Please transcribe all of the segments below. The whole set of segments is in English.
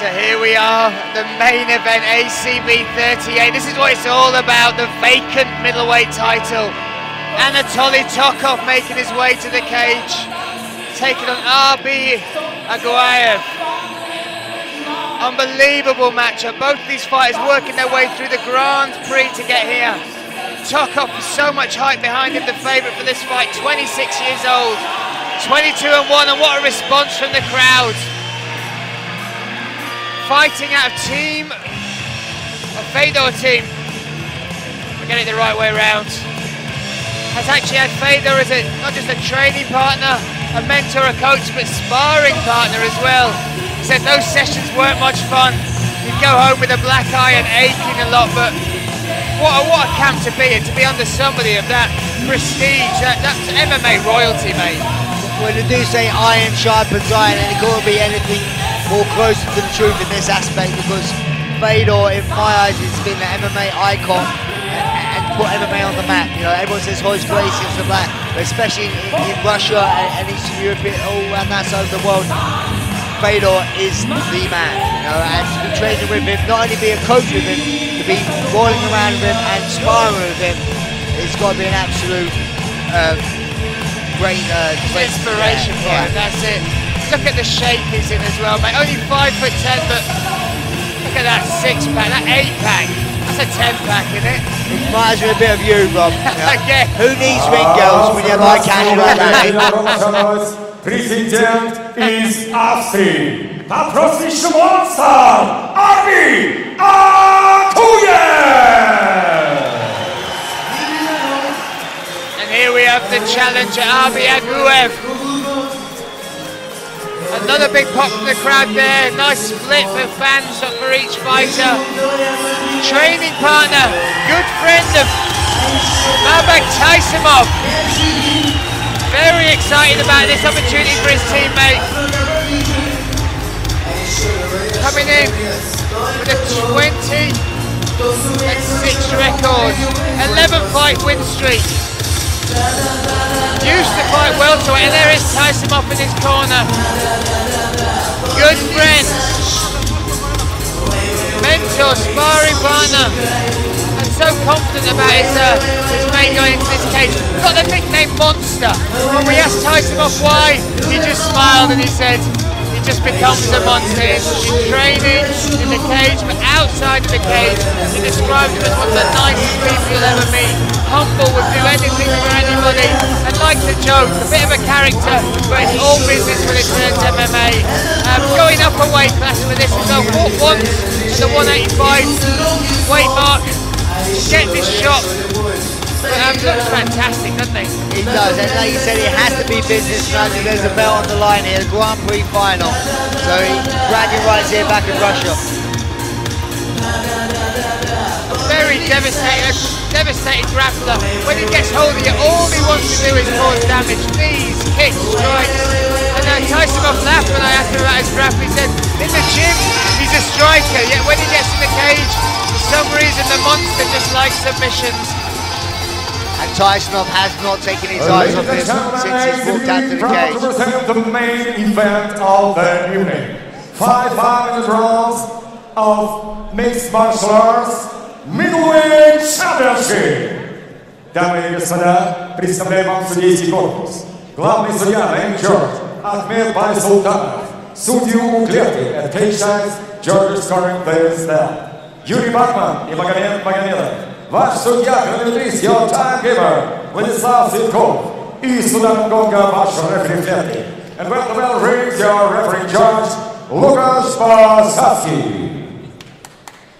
So here we are, the main event, ACB 38. This is what it's all about, the vacant middleweight title. Anatoly Tokov making his way to the cage, taking on Arbi Aguev. Unbelievable matchup. Both of these fighters working their way through the Grand Prix to get here. Tokov so much hype behind him, the favourite for this fight, 26 years old, 22 and 1, and what a response from the crowd fighting out of team, a Fedor team. We get it the right way around. Has actually had Fedor as a, not just a training partner, a mentor, a coach, but sparring partner as well. He said those sessions weren't much fun. You'd go home with a black eye and aching a lot, but what a, what a camp to be and to be under somebody of that prestige, that, that's MMA royalty, mate. Well, they do say iron sharpens iron, and it couldn't be anything more closer to the truth in this aspect because Fedor, in my eyes, has been an MMA icon and, and put MMA on the map. You know, everyone says Royce Gracie is the black, but especially in, in, Russia and, and Eastern Europe, all around that side of the world, Fedor is the man. You know, and to be training with him, not only be a coach with him, to be rolling around with him and sparring with him, it's got to be an absolute um, great, uh, great inspiration yeah, for yeah. him. That's it. Look at the shape he's in as well, mate. Only five foot ten, but look at that six pack, that eight pack. That's a ten pack, isn't it? It reminds me a bit of you, Rob. yeah. Who needs ring girls when you have like cash like that? Президент из Австрии по прозвищу Монстр Арби And here we have the challenger Arbi Aguev. Another big pop from the crowd there. Nice split for fans for each fighter. Training partner, good friend of Mabak Taisimov. Very excited about this opportunity for his teammate. Coming in with a 20 and 6 record, 11 fight win streak. Used to fight welterweight, and there is Tyson off in his corner. Good friend, mentor, sparring partner, and so confident about his, uh, his mate going into this cage. Got the nickname Monster. When we asked Tyson off why, he just smiled and he said, just becomes a monster in, in training, in the cage, but outside of the cage, he described him as one of the nicest people you'll ever meet. Humble, would do anything for anybody, and likes a joke, a bit of a character, but it's all business when it turns MMA. Um, going up a weight class for this well, fought once to the 185 weight mark, get this shot but um, looks fantastic, doesn't he? It does, and like you said, it has to be business tonight. There's a belt on the line here, the Grand Prix final. So he bragging rights here back in Russia. A very devastating, devastating grappler. When he gets hold of you, all he wants to do is cause damage. Knees, kicks, strikes. And then Tyson off laughed when I asked him about his grapple. He said, in the gym, he's a striker, yet when he gets in the cage, for some reason the monster just likes submissions. And Tysonov has not taken his eyes off this since he's walked out to the cage. To present the main event of the evening. Five five rounds of mixed martial arts middleweight championship. Дамы и господа, представляем вам судейский корпус. Главный судья на черт Ахмед Бай Султанов. Судью у клетки at cage size George scoring players there. Юрий Бакман и Магомед Магомедов. Ваш судья, хронометрист, your timekeeper, Владислав Цветков. И судом гонга ваш рефери And when the bell rings, your referee judge, Лукаш Посадский.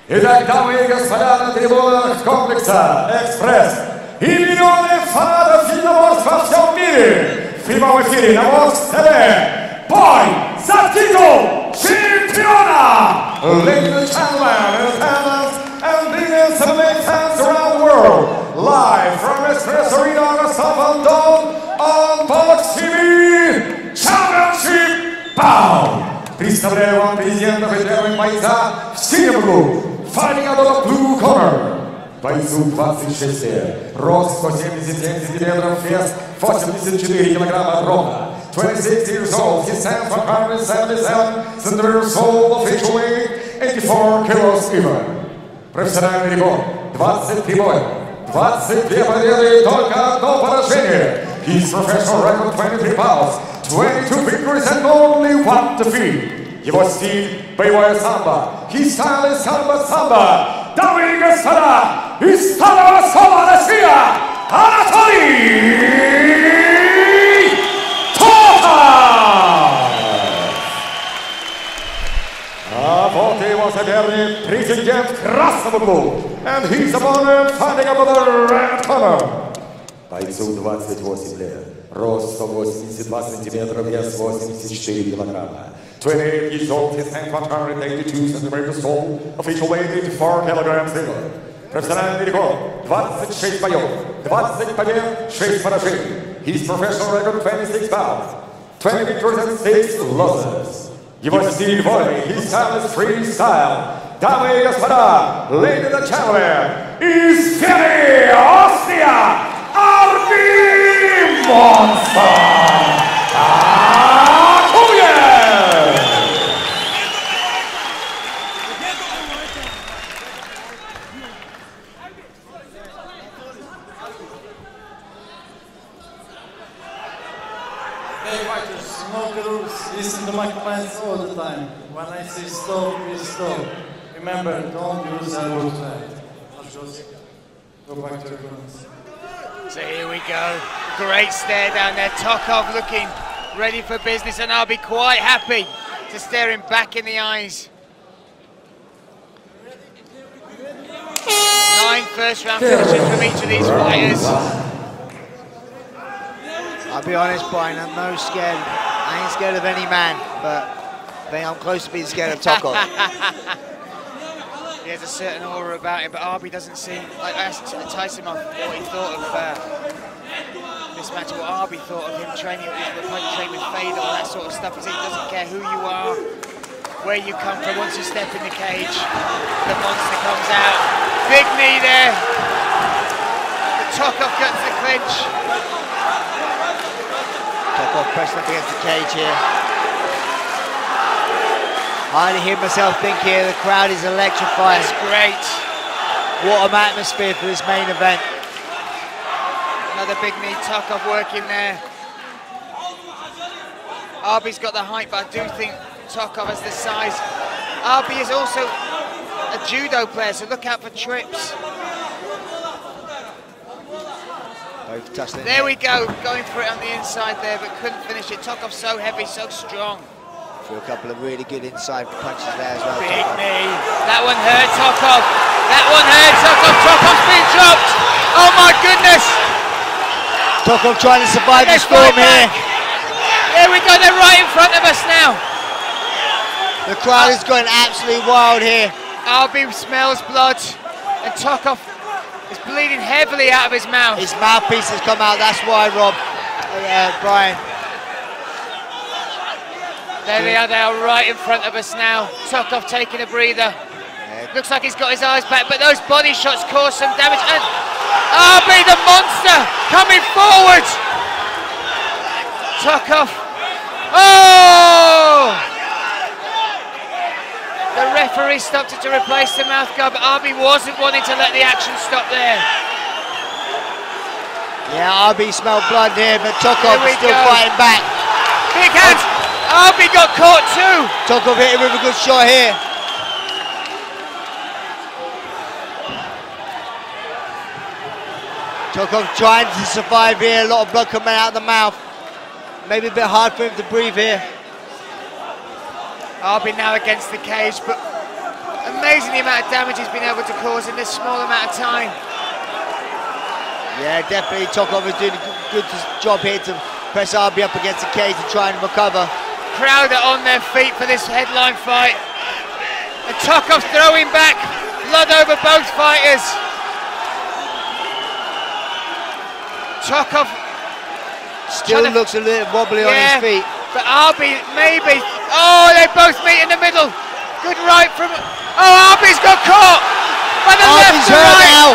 Итак, дамы и господа, на трибунах комплекса «Экспресс» и миллионы фанатов единоборств во всем мире в прямом эфире на ВОЗ ТВ. Бой за титул чемпиона! Ladies and gentlemen, and millions live from Express Arena Rostov-on-Don on Box TV Championship Bound. Представляю вам президентов и первых бойца в синем углу, fighting out of the blue corner. Бойцу 26 лет, рост 177 сантиметров, вес 84 килограмма ровно. 26 years old. He stands 177 centimeters tall, official weight 84 kilos even. Профессиональный рекорд 23 боя, 22 победы и только одно поражение. His professional record 23 pounds, 22 victories and only one defeat. Его стиль – боевое самбо. His style is самбо самбо. Дамы и господа, из старого слова Россия, Анатолий 40 was a very precedent Красновому. And he's a opponent fighting up the red color. Бойцу 28 лет. Рост eighty-two сантиметра, вес 84 килограмма. 28 years old, his hand 182 centimeters tall, official weight 84 kilograms. Профессиональный рекорд 26 боев, 20 побед, 6 поражений. His professional record 26 bouts, 20 victories and 6 losses Его стиль воли, his style is freestyle. Дамы и господа, ladies and gentlemen, из Вены, Австрия, Арби Монстр! Don't use I'll just go back to your guns. So here we go. Great stare down there. Tokov looking ready for business, and I'll be quite happy to stare him back in the eyes. Nine first round finishes from each of these fighters. I'll be honest, Brian, I'm no scared. I ain't scared of any man, but I think I'm close to being scared of Tokov. He has a certain aura about him, but Arbi doesn't seem. Like, asked Tyson what he thought of uh, this match, what Arbi thought of him training with opponent, training with all that sort of stuff. He doesn't care who you are, where you come from. Once you step in the cage, the monster comes out. Big knee there. The Tokov gets the clinch. Tokov pressing up against the cage here. I hear myself think here, the crowd is electrifying. That's great. What an atmosphere for this main event. Another big knee, Tokov working there. Arbi's got the height, but I do think Tokov has the size. Arbi is also a judo player, so look out for trips. Both touched. There we go, going for it on the inside there, but couldn't finish it. Tokov's so heavy, so strong. For a couple of really good inside punches there as well. Big knee. That one hurt Tokov. That one hurt Tokov. Tokov's been dropped. Oh my goodness. Tokov trying to survive the storm fight here. we go, they're right in front of us now. The crowd is going absolutely wild here. Arbi smells blood, and Tokov is bleeding heavily out of his mouth. His mouthpiece has come out, that's why, Rob. Uh, Brian. There they are, they are right in front of us now. Tokov taking a breather. Yeah, Looks like he's got his eyes back, but those body shots cause some damage. And ah, Arbi, the monster, coming forward. Tokov. Oh! The referee stopped it to replace the mouth guard, but Arbi wasn't wanting to let the action stop there. yeah Arbi smelled blood here, but Tokov still go. fighting back. Big hands. Arbi got caught too. Tokov hit him with a good shot here. Tokov trying to survive here, a lot of blood coming out of the mouth. Maybe a bit hard for him to breathe here. Arbi now against the cage, but amazing the amount of damage he's been able to cause in this small amount of time. Yeah, definitely Tokov is doing a good, job here to press Arbi up against the cage and try and recover. Crowd are on their feet for this headline fight. And Tokov throwing back, blood over both fighters. Tokov, Still looks a little wobbly on his feet. but Arbi maybe. Oh, they both meet in the middle. Good right from. Oh, Arbi's got caught by the left hurt right. now.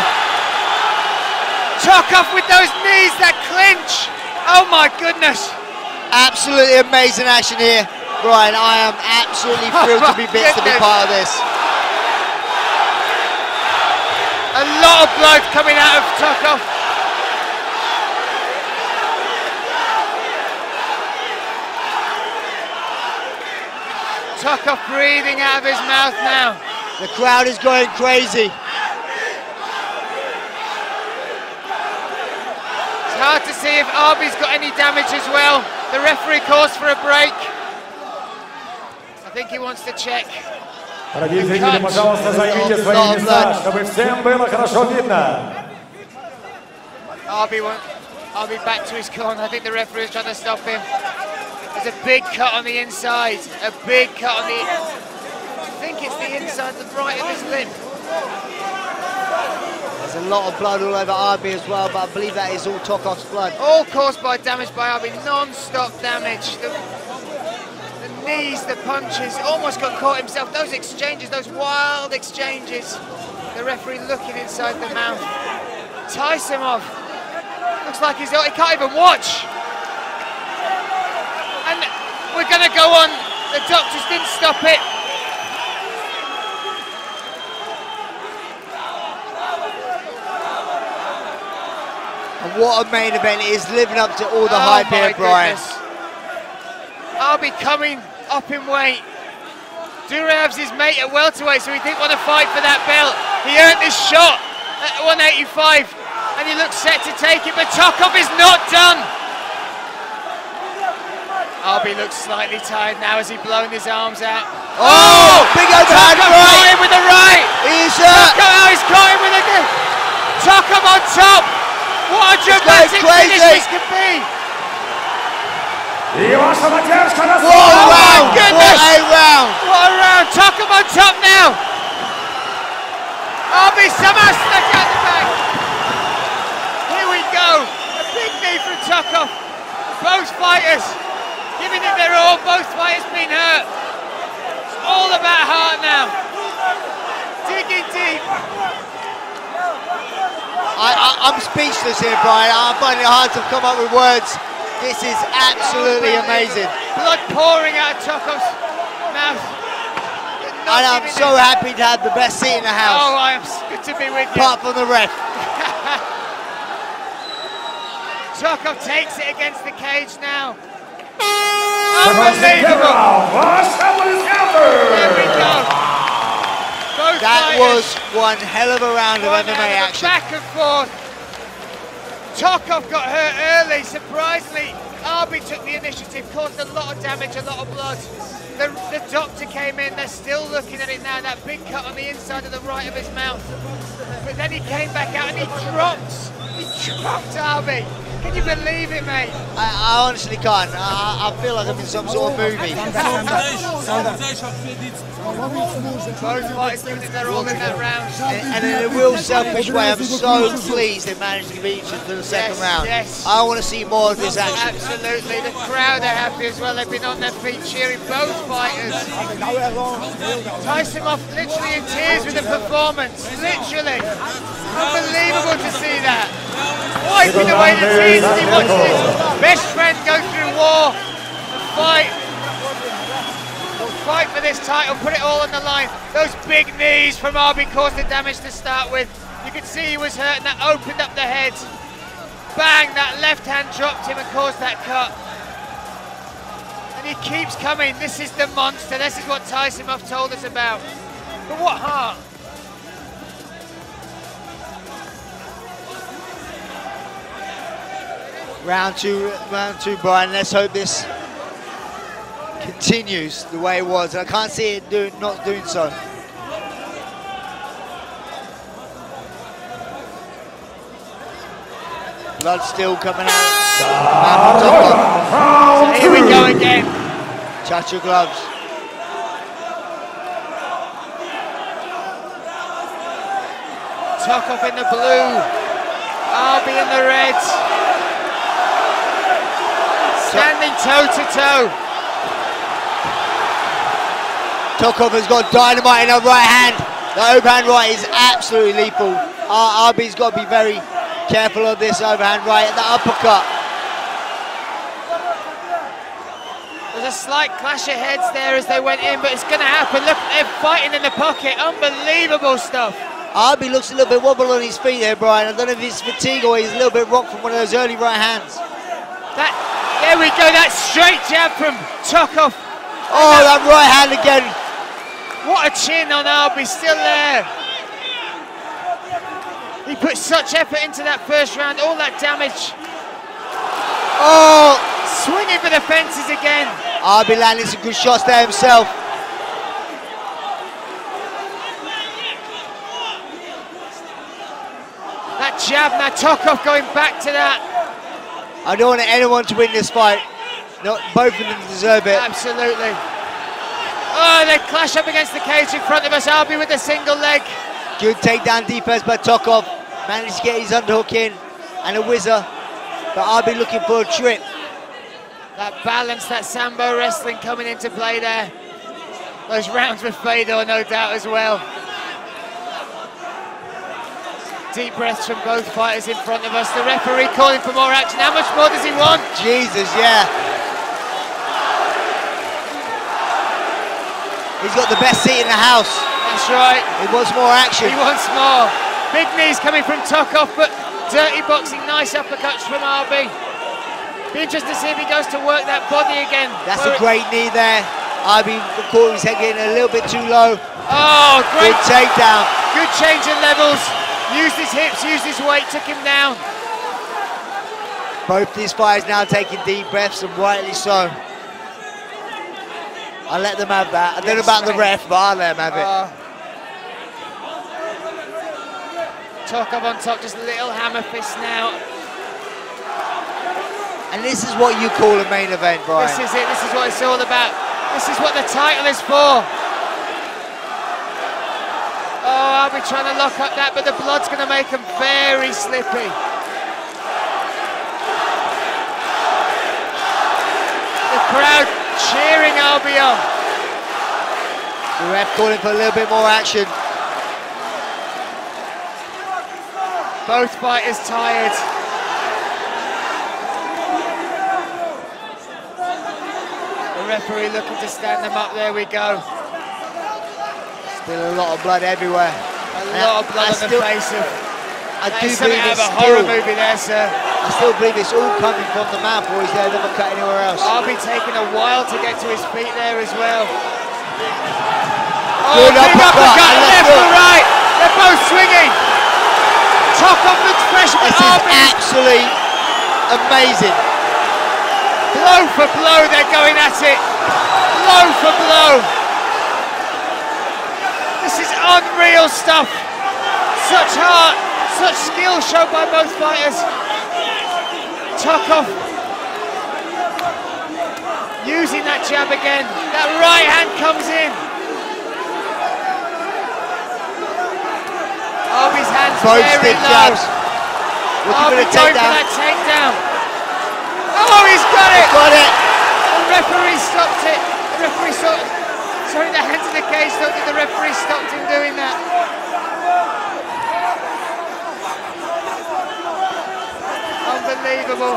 Tokov with those knees that clinch. Oh my goodness. Absolutely amazing action here. Brian, I am absolutely thrilled to be bits to be part of this. A lot of blood coming out of Tokov. Tokov breathing out of his mouth now. The crowd is going crazy. It's hard to see if Arbi's got any damage as well. The referee calls for a break. I think he wants to check. Дорогие зрители, пожалуйста, займите свои места, чтобы всем было хорошо видно. Arbi, won't, back to his corner. I think the referee is trying to stop him. There's a big cut on the inside. A big cut on the... I think it's the inside, the right of his lip. A lot of blood all over Arbi as well, but I believe that is all Tokov's blood. All caused by damage by Arbi. Non-stop damage. The, the knees, the punches. Almost got caught himself. Those exchanges, those wild exchanges. The referee looking inside the mouth. Tysonov looks like he's. He can't even watch. And we're going to go on. The doctors didn't stop it. What a main event it is living up to all the Oh hype here, Brian. I'll be coming up in weight. Durev's his mate at welterweight, so he didn't want to fight for that belt. He earned this shot at 185, and he looks set to take it, but Tokov is not done. Arbi looks slightly tired now as he blown his arms out. Oh, big overhand Tokov right. caught him with the right. He's uh, Tokov, oh, he's caught him with a good. Tokov on top. What a dramatic finish this could be! What a oh round! What a round! What a round! Tokov on top now! Arbi Samasnak out the back! Here we go! A big knee from Tokov! Both fighters giving it their all, both fighters being hurt. It's all about heart now. Digging deep. I, am speechless here, Brian. I'm finding it hard to come up with words. This is absolutely amazing. Blood pouring out of Tokov's mouth. And I'm so it. happy to have the best seat in the house. Oh, I am good to be with you. Apart from the ref. Tokov takes it against the cage now. Unbelievable! That was one hell of a round of MMA action. Back and forth. Tokov got hurt early. Surprisingly, Arbi took the initiative, caused a lot of damage, a lot of blood. The, the doctor came in. They're still looking at it now. That big cut on the inside of the right of his mouth. But then he came back out and he dropped. He dropped Arbi. Can you believe it, mate? I, I honestly can't. I, I feel like I'm in some sort of movie. Both fighters giving it their all in that round. And, and in a real selfish way, I'm so pleased they managed to beat each other for the second Yes, round. yes. I want to see more of this action. Absolutely, the crowd are happy as well. They've been on their feet cheering both fighters. Tysonov literally in tears with the performance. Literally. Unbelievable to see that. Wiping away the tears best friend go through war and fight. Fight for this title, put it all on the line. Those big knees from Arbi caused the damage to start with. You could see he was hurt and that opened up the head. Bang, that left hand dropped him and caused that cut. And he keeps coming. This is the monster. This is what Tyson Tysonov told us about. But what heart? Round two, round two, Brian. Let's hope this continues the way it was. I can't see it do, not doing so. Blood still coming out. Round Here we go again. Touch your gloves. Tokov in the blue. Arbi in the red. Standing toe to toe. Tokov has got dynamite in her right hand. The overhand right is absolutely lethal. Uh, Arbi's got to be very careful of this overhand right. And the uppercut. There's a slight clash of heads there as they went in, but it's going to happen. Look, they're fighting in the pocket. Unbelievable stuff. Arbi looks a little bit wobble on his feet there, Brian. I don't know if it's fatigue or he's a little bit rocked from one of those early right hands. That, there we go, that straight jab from Tokov. Oh, that right hand again. What a chin on Arbi, still there. He put such effort into that first round, all that damage. Oh, Swinging for the fences again. Arbi landing some good shots there himself. That jab, now Tokov going back to that. I don't want anyone to win this fight. No, both of them deserve it. Absolutely. Oh, they clash up against the cage in front of us. Arbi with a single leg. Good takedown defense by Tokov. Managed to get his underhook in and a whizzer. But Arbi looking for a trip. That balance, that Sambo wrestling coming into play there. Those rounds with Fedor, no doubt, as well. Deep breaths from both fighters in front of us. The referee calling for more action. How much more does he want? Jesus, yeah. He's got the best seat in the house. That's right. He wants more action. He wants more. Big knees coming from Tokov, but dirty boxing, nice uppercuts from Arbi. Be interested to see if he goes to work that body again. That's a great knee there. Arbi caught his head getting a little bit too low. Oh, great. Good takedown. Good change in levels. Used his hips, used his weight, took him down. Both these fighters now taking deep breaths, and rightly so. I'll let them have that. I don't know about the ref, but I'll let them have it. Uh, Tokov on top, just a little hammer fist now. and this is what you call a main event, Brian. This is it, this is what it's all about. This is what the title is for. Oh, I'll be trying to lock up that, but the blood's going to make him very slippy. The crowd cheering Albion. The ref calling for a little bit more action. Both fighters tired. The referee looking to stand them up. There we go. Still a lot of blood everywhere. A And lot of blood I on the face of. I do believe it's of a horror still, movie there, sir. I still believe it's all coming from the mouth, boys. There, never cut anywhere else. I'll be taking a while to get to his feet there as well. Oh, Good uppercut, uppercut, left to right. They're both swinging. Tokov looks fresh, but This is absolutely amazing. blow for blow. They're going at it. Blow for blow. This is unreal stuff. Such heart, such skill shown by both fighters. Tokov using that jab again. That right hand comes in. Arbi's hands Both very low. jabs. Looking for Arbi the going for that takedown. Oh, he's got it. Got it. The referee stopped it. The referee stopped. Sorry, the hands in the. The referee stopped him doing that. Unbelievable.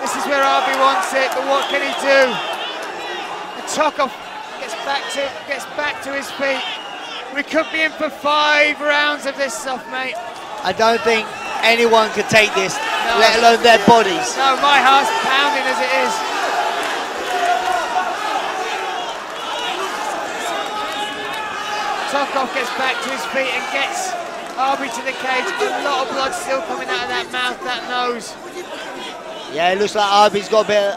This is where Arbi wants it, but what can he do? And Tokov gets back to gets back to his feet. We could be in for five rounds of this stuff, mate. I don't think anyone could take this, No. let alone their bodies. No, my heart's pounding as it is. Tokov gets back to his feet and gets Arbi to the cage. A lot of blood still coming out of that mouth, that nose. Yeah, it looks like Arbi's got a bit,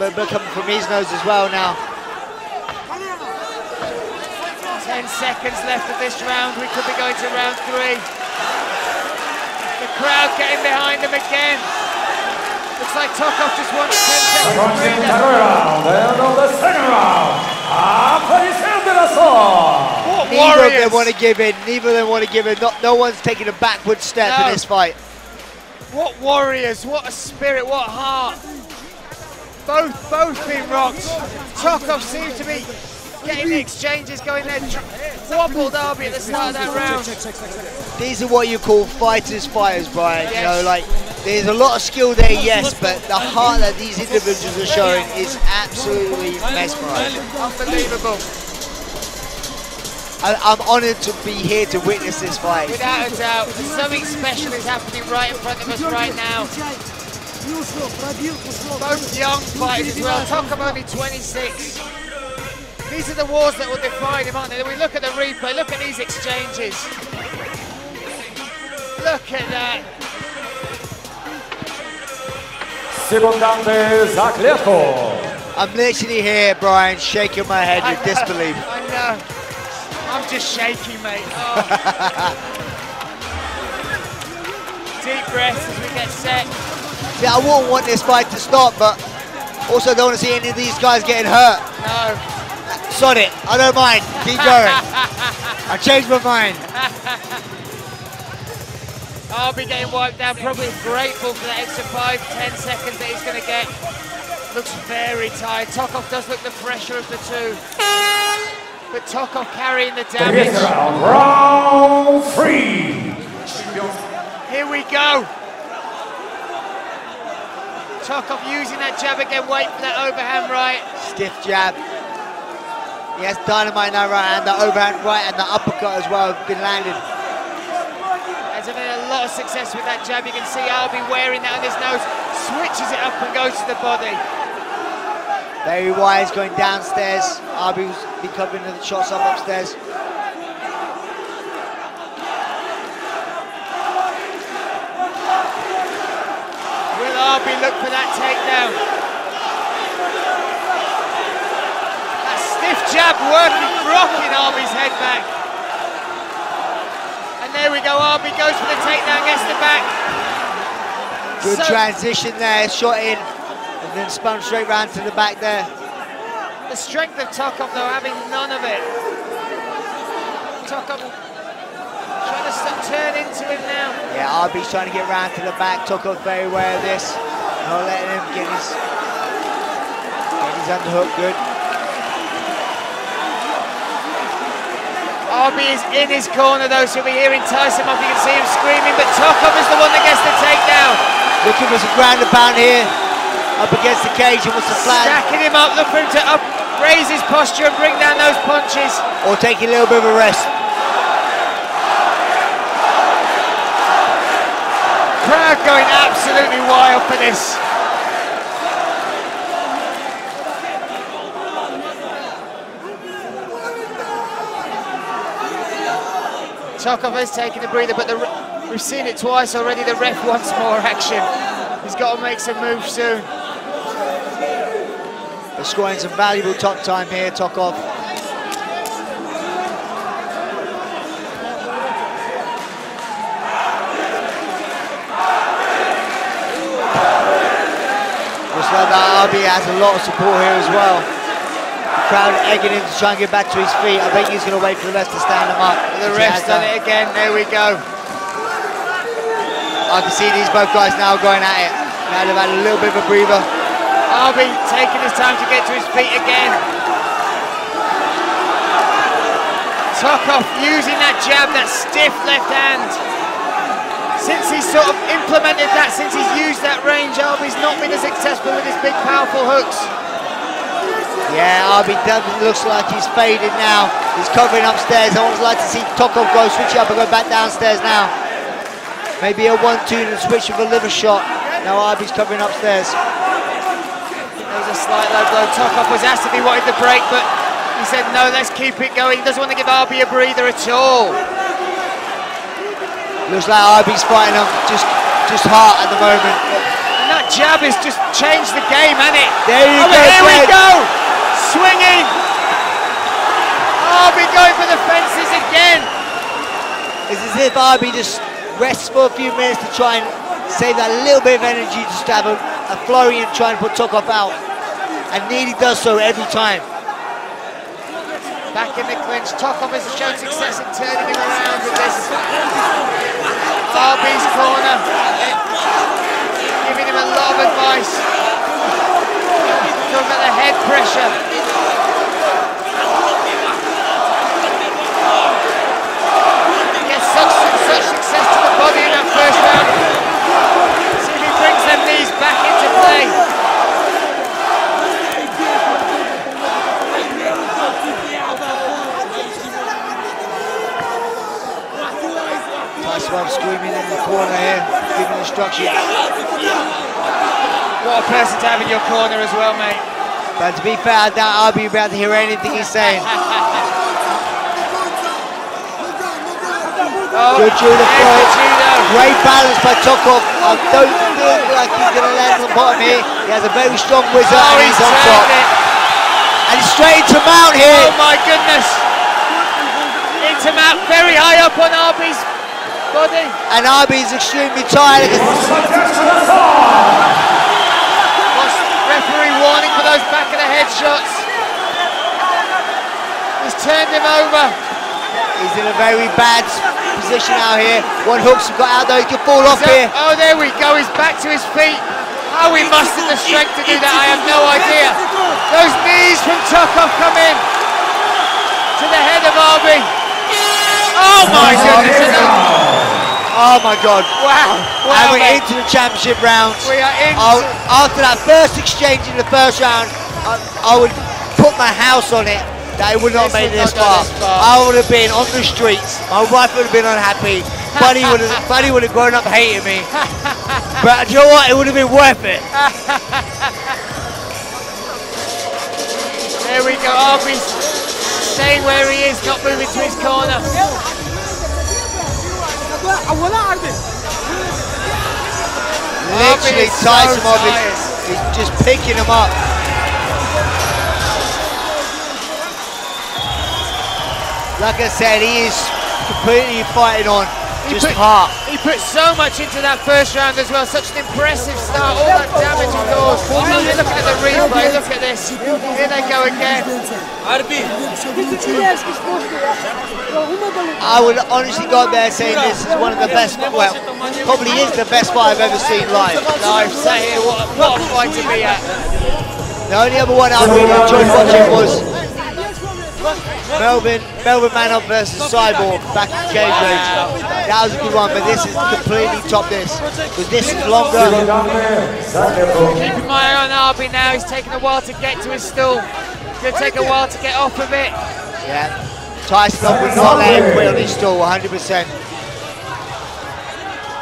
bit, bit coming from his nose as well now. Ten seconds left of this round. We could be going to round three. The crowd getting behind him again. Looks like Tokov just wants 10 seconds. Approaching the breather. third round, and on the second round, Apareciendo de la Sol. What Neither of them want to give in. Neither of them want to give in. Not, no one's taking a backward step No. in this fight. What warriors, what a spirit, what heart. Both, both being rocked. Tokov seems to be getting the exchanges going there. Wobbled Arbi at the start of that round. These are what you call fighters fighters, Brian. You Yes. know, like There's a lot of skill there, yes, but the heart that these individuals are showing is absolutely mesmerizing. Unbelievable. I, I'm honoured to be here to witness this fight. Without a doubt. Something special is happening right in front of us right now. Both young fighters as well. Tokov only 26. These are the wars that will define him, aren't they? We look at the replay, look at these exchanges. Look at that. Secondante za klatką. I'm literally here, Brian, shaking my head with disbelief. I know. I'm just shaking, mate. Oh. Deep breaths as we get set. See, I wouldn't want this fight to stop, but also don't want to see any of these guys getting hurt. No. Sod it, I don't mind. Keep going. I changed my mind. I'll be getting wiped down, probably grateful for that extra five, ten seconds that he's going to get. Looks very tired. Tokov does look the fresher of the two. But Tokov carrying the Fifth damage. round, round three. Here we go. Tokov using that jab again, wait for that overhand right. Stiff jab. He has dynamite in that right hand, the overhand right and the uppercut as well have been landed. Has having a lot of success with that jab. You can see Albi wearing that on his nose, switches it up and goes to the body. Barry Wise going downstairs. Arbi was be covering the shots up upstairs. Will Arbi look for that takedown? That stiff jab working, rocking Arbi's head back. And there we go, Arbi goes for the takedown, gets the back. Good So- transition there, shot in, and then spun straight round to the back there. The strength of Tokov though, having none of it. Tokov trying to turn into him now. Yeah, Arbi's trying to get round to the back. Tokov very aware of this. Not letting him get his, get his underhook good. Arbi is in his corner though, so we hear entice him off. You can see him screaming, but Tokov is the one that gets the takedown. Looking for some ground and pound here. Up against the cage and wants to flag. Stacking him up, look for him to up, raise his posture and bring down those punches. Or taking a little bit of a rest. Crowd going absolutely wild for this. Tokov has taken a breather, but the, we've seen it twice already. The ref wants more action. He's got to make some moves soon. Scoring some valuable top time here, Tokov. Looks like that Arbi has a lot of support here as well. The crowd egging him to try and get back to his feet. I think he's going to wait for the rest to stand him up. The ref's done it again. There we go. I can see these both guys now going at it. Now they've had a little bit of a breather. Arbi taking his time to get to his feet again. Tokov using that jab, that stiff left hand. Since he's sort of implemented that, since he's used that range, Arbi's not been as successful with his big powerful hooks. Yeah, Arbi Devlin looks like he's faded now. He's covering upstairs. I would like to see Tokov go switch up and go back downstairs now. Maybe a one-two and switch with a liver shot. Now Arbi's covering upstairs. Was a slight low blow. Tokov was asked if he wanted the break, but he said no, let's keep it going. He doesn't want to give Arbi a breather at all. Looks like Arbi's fighting him just, just heart at the moment. And that jab has just changed the game, hasn't it? There you oh, go, Here we go! Swinging! Arbi going for the fences again. It's as if Arbi just rests for a few minutes to try and save that little bit of energy just to have a, a flurry and try and put Tokov out. And nearly does so every time. Back in the clinch. Tokov has shown success in turning him around with this. Arbi's corner. Giving him a lot of advice. Talking about the head pressure. Success to the body in that first round. See if he Nice one, screaming in the corner here, giving instruction. What a person to have in your corner as well, mate. But to be fair, I doubt I'll be able to hear anything he's saying. Oh, Good the there's Great balance by Tokov. I don't feel like he's going to land on the bottom here. He has a very strong whizzer Oh, and he's he's on top. it. And straight into mount here. Oh my goodness. Into Mount, very high up on Arbi's body. And Arbi's extremely tired. What's referee warning for those back of the head shots? He's turned him over. He's in a very bad position out here. One hook's got out though, he could fall off So- here. oh, there we go. He's back to his feet. How he mustered the strength to do that, I have no idea. Those knees from Tokov come in to the head of Arbi. Oh my goodness! Oh my god. Wow! and we're mate. into the championship rounds. We are into. I'll, after that first exchange in the first round, I, I would put my house on it that it would not make it this far. this far. I would have been on the streets. My wife would have been unhappy. Buddy would have, Buddy would have grown up hating me. But do you know what? It would have been worth it. There we go. Arbi's staying where he is, not moving to his corner. Literally, is so Tyson Mob is, tired. is just picking him up. Like I said, he is completely fighting on He just put- heart. He put so much into that first round as well. Such an impressive start. All that damage he caused. Look at the replay. Look at this. Here they go again. I would honestly go up there saying this is one of the best, well, probably is the best fight I've ever seen live. Live. Say here, what, a- what a fight to be at. The only other one I really enjoyed watching was Melbourne, Melbourne Manor versus Cyborg back in Cambridge. That was a good one, but this is completely top this because this is longer. Keeping my eye on Arbi now. He's taking a while to get to his stool. It's going to take a while to get off of it. Yeah, Tyson would not let him quit on his stool, 100%.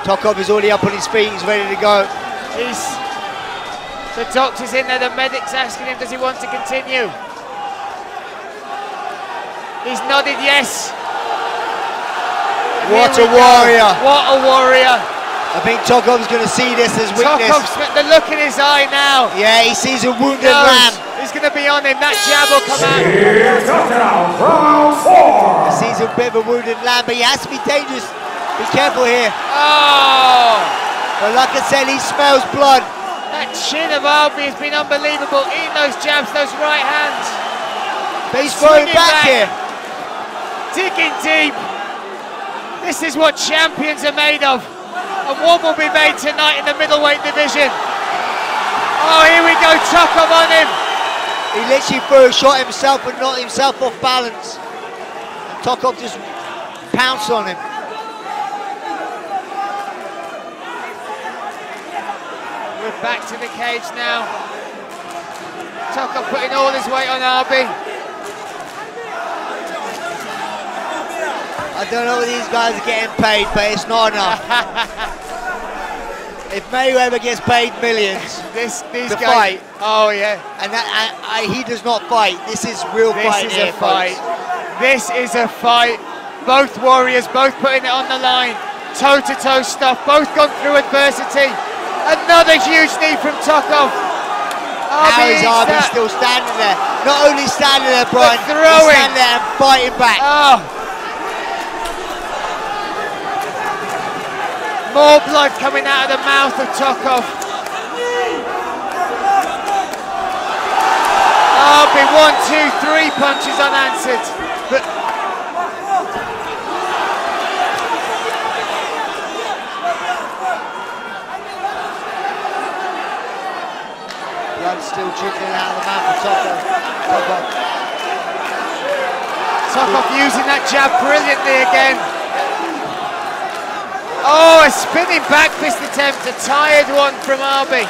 Tokov is already up on his feet. He's ready to go. He's the doctor's in there. The medic's asking him, does he want to continue? He's nodded yes. What a we go. warrior! What a warrior! I think Tokov's going to see this as weakness. Tokov's the look in his eye now. Yeah, he sees a wounded Knows lamb. He's going to be on him. That jab will come out. Here's touchdown, round four. He sees a bit of a wounded lamb, but he has to be dangerous. Be careful here. Oh, But like I said, he smells blood. that chin of Arbi has been unbelievable. Eating those jabs, those right hands, But he's throwing back, back. here. digging deep. This is what champions are made of. And one will be made tonight in the middleweight division. Oh, here we go. Tokov on him. He literally threw a shot himself and knocked himself off balance. Tokov just pounced on him. We're back to the cage now. Tokov putting all his weight on Arbi. I don't know what these guys are getting paid, but it's not enough. if Mayweather gets paid millions, This, these guys. fight. Oh yeah. and that, I, I, he does not fight, this is real This fight is here, a fight. folks. This is a fight. Both warriors, both putting it on the line. Toe to toe stuff. Both gone through adversity. Another huge knee from Tokov. How is Arbi still standing there? Not only standing there, Brian, he's throwing. standing there and fighting back. Oh. More blood coming out of the mouth of Tokov. Ah, Arbi, one, two, three punches unanswered. But Blood still trickling out of the mouth of. Tokov. Tokov using that jab brilliantly again. Oh, a spinning back fist attempt, a tired one from Arbi.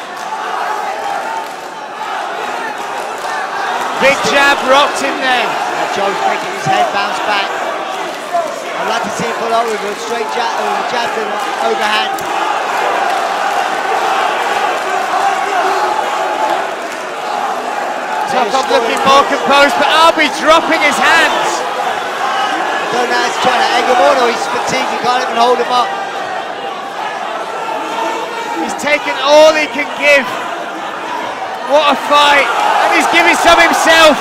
Big jab rocked him there. Now Joe's making his head bounce back. I'd like to see him pull up with a straight jab, uh, jab to overhand. Tokov looking more composed, but Arbi dropping his hands. Don't know he's trying to egg him on or he's fatigued, he can't even hold him up. He's taken all he can give. What a fight. And he's giving some himself.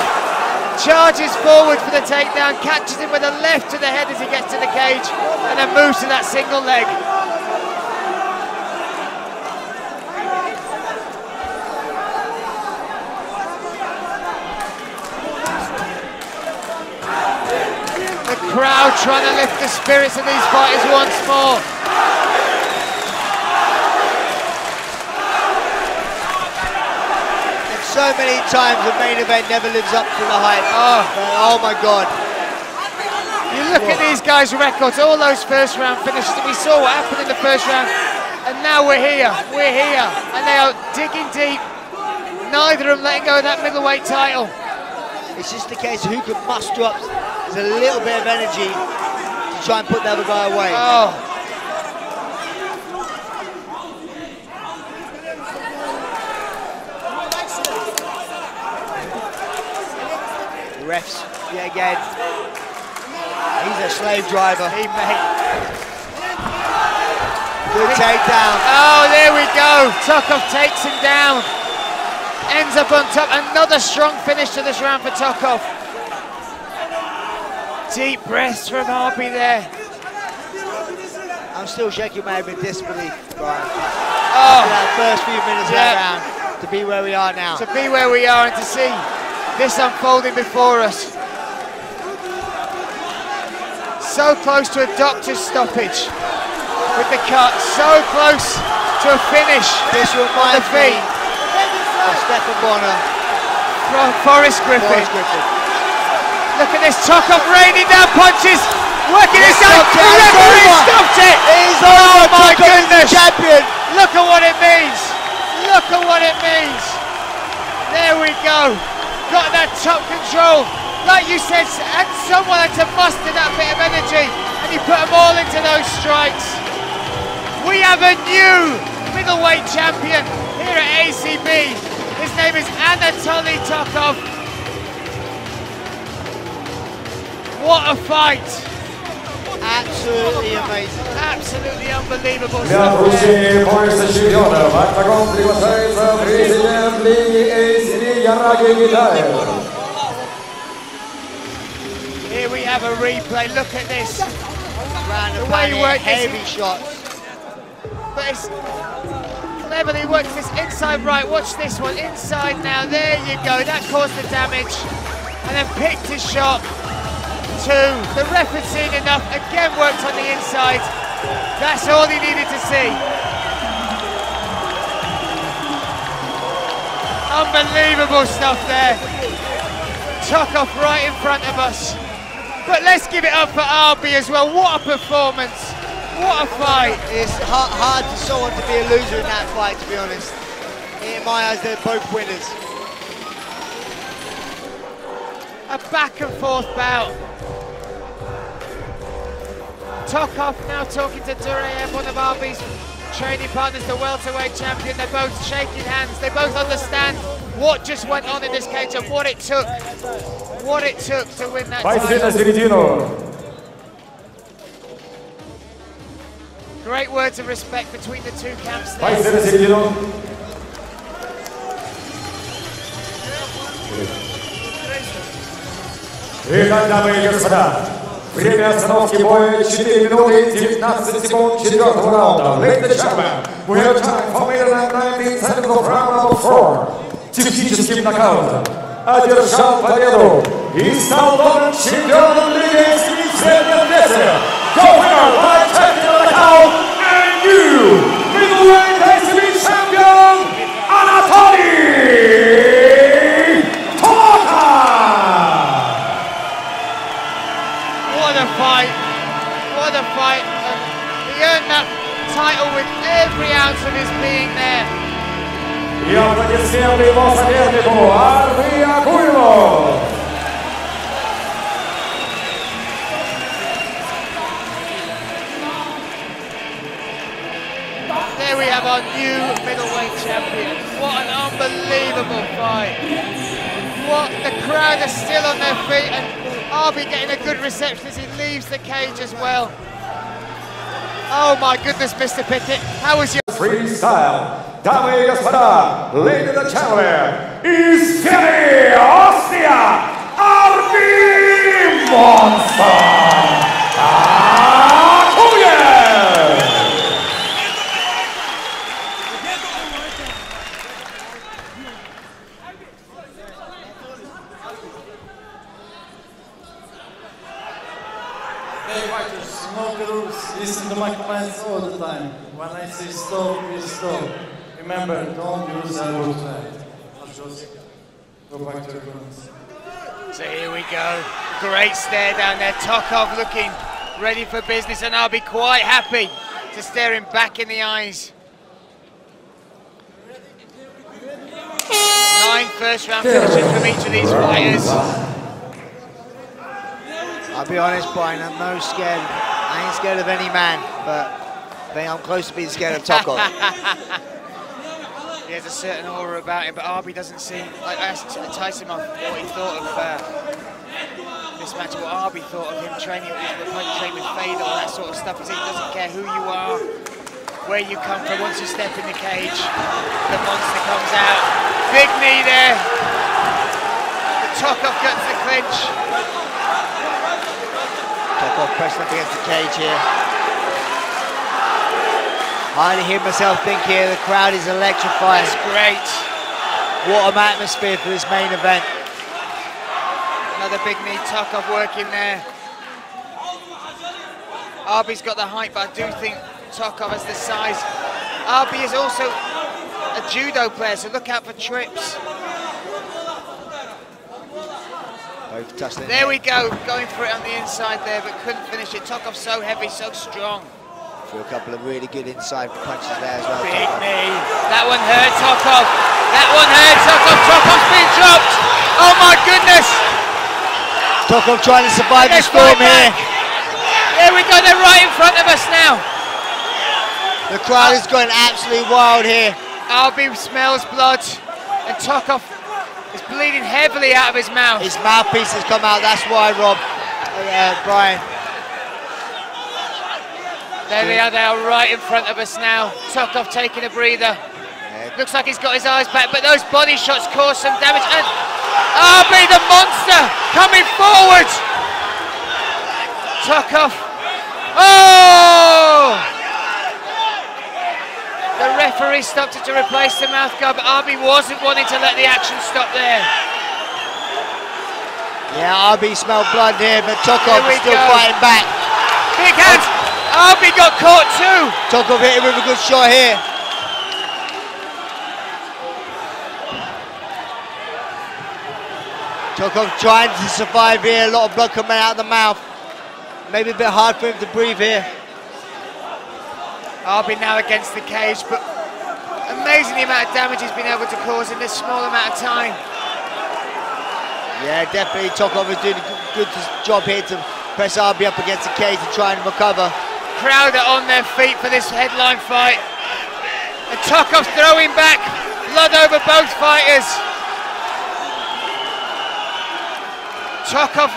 Charges forward for the takedown, catches him with a left to the head as he gets to the cage, and then moves to that single leg. The crowd trying to lift the spirits of these fighters once more. So many times the main event never lives up to the hype. Oh. Oh my God. You look at these guys' records, all those first round finishes. that We saw what happened in the first round, and now we're here. We're here, and they are digging deep. Neither of them letting go of that middleweight title. It's just a case of who can muster up a little bit of energy to try and put the other guy away. Oh, refs, yet again. He's a slave driver. he made. Good takedown. Oh, there we go. Tokov takes him down. Ends up on top. Another strong finish to this round for Tokov. Deep breaths from Arbi there. I'm still shaking my head with disbelief, Brian. Oh. For that first few minutes of Yeah. that round to be where we are now. to be where we are and to see this unfolding before us. So close to a doctor's stoppage with the cut, so close to a finish This reminds me of Stephan Bonnar, from Forrest Griffin. Forrest Griffin. Look at this, Tokov raining down punches, working his out. The referee stopped it. He's Oh my goodness. champion. Look at what it means. Look at what it means. There we go got that top control. Like you said, and someone had to muster that bit of energy, and he put them all into those strikes. We have a new middleweight champion here at ACB. His name is Anatoly Tokov. What a fight! Absolutely amazing. Absolutely unbelievable. ACB. Here we have a replay. Look at this. Round The way he panic, worked this- heavy shots. But it's cleverly worked this inside right. Watch this one. Inside now. There you go. That caused the damage. And then picked his shot. Two. The ref had seen enough. Again worked on the inside. That's all he needed to see. Unbelievable stuff there. Tokov right in front of us. But let's give it up for Arbi as well. What a performance. What a fight. It's hard, hard for someone to be a loser in that fight, to be honest. In my eyes, they're both winners. A back and forth bout. Tokov now talking to Duraev, one of Arbi's training partners, the welterweight champion. They're both shaking hands. They both understand what just went on in this cage and what it took, what it took to win that Бойцы на title. середину. Great words of respect between the two camps Бойцы there. на середину. Итак, дамы и господа, Время остановки боя 4 минуты 19 секунд четвертого раунда. Ladies and gentlemen, we have time for Maryland 19 seconds of round number 4. Техническим нокаутом одержал победу и стал новым чемпионом Лиги в среднем весе. The winner by technical knockout What a fight. What a fight. And he earned that title with every ounce of his being there. И аплодисменты его сопернику Арви Акуйлов. There we have our new middleweight champion. What an unbelievable fight. What the crowd are still on their feet and Arbi getting a good reception as he leaves the cage as well. Oh my goodness, Mr. Pickett, how was your freestyle? Dame y господа, of the gentlemen, is Перми, Austria, Арби Монсон! I say stop, we. Remember, don't use elbow to act. I'll just go back to your opponents. So here we go. Great stare down there. Tokov looking ready for business, and I'll be quite happy to stare him back in the eyes. Nine first round finishes from each of these fighters. I'll be honest, Brian, I'm no scared. I ain't scared of any man, but I think I'm close to being scared of Tokov. He has a certain aura about him, but Arbi doesn't seem. Like, I asked Tyson what he thought of uh, this match, what Arbi thought of him training with the train with Fade, all that sort of stuff. He he doesn't care who you are, where you come from. Once you step in the cage, the monster comes out. Big knee there. The Tokov gets the clinch. Tokov pressing up against the cage here. I only hear myself think here, the crowd is electrifying. That's great. What an atmosphere for this main event. Another big knee, Tokov working there. Arbi's got the height, but I do think Tokov has the size. Arbi is also a judo player, so look out for trips. Both touched. There we go, going for it on the inside there, but couldn't finish it. Tokov's so heavy, so strong. Threw a couple of really good inside punches there as well. Big knee. That one hurt Tokov. That one hurt Tokov. Tokov's been dropped. Oh my goodness. Tokov trying to survive the storm here. There we go, they're right in front of us now. The crowd is going absolutely wild here. Arbi smells blood, and Tokov is bleeding heavily out of his mouth. His mouthpiece has come out, that's why, Rob. Uh, Brian. There they are, they are right in front of us now. Tokov taking a breather. Yeah, Looks like he's got his eyes back, but those body shots cause some damage. And ah, Arbi, the monster, coming forward. Tokov. Oh! The referee stopped it to replace the mouth guard, but Arbi wasn't wanting to let the action stop there. yeah Arbi smelled blood here, but Tokov still go. fighting back. Big hands. Arbi got caught too. Tokov hit him with a good shot here. Tokov trying to survive here, a lot of blood coming out of the mouth. Maybe a bit hard for him to breathe here. Arbi now against the cage, but amazing the amount of damage he's been able to cause in this small amount of time. Yeah, definitely Tokov is doing a good, job here to press Arbi up against the cage and try and recover. Crowd are on their feet for this headline fight. And Tokov's throwing back, blood over both fighters. Tokov,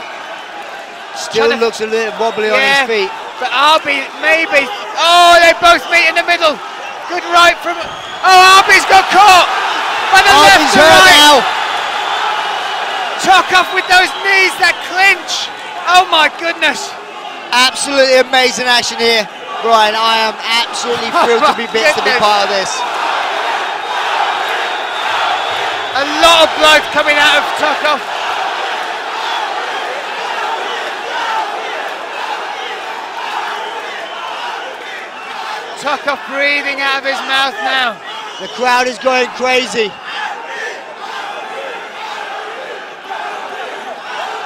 Still looks a little wobbly on his feet. but Arbi maybe. Oh, they both meet in the middle. Good right from. Oh, Arbi's got caught by the left hurt right. now. Tokov with those knees that clinch. Oh my goodness. Absolutely amazing action here. Brian, I am absolutely Oh thrilled to be oh, bits to be part of this. A lot of blood coming out of Tokov. Tokov breathing out of his mouth now. The crowd is going crazy.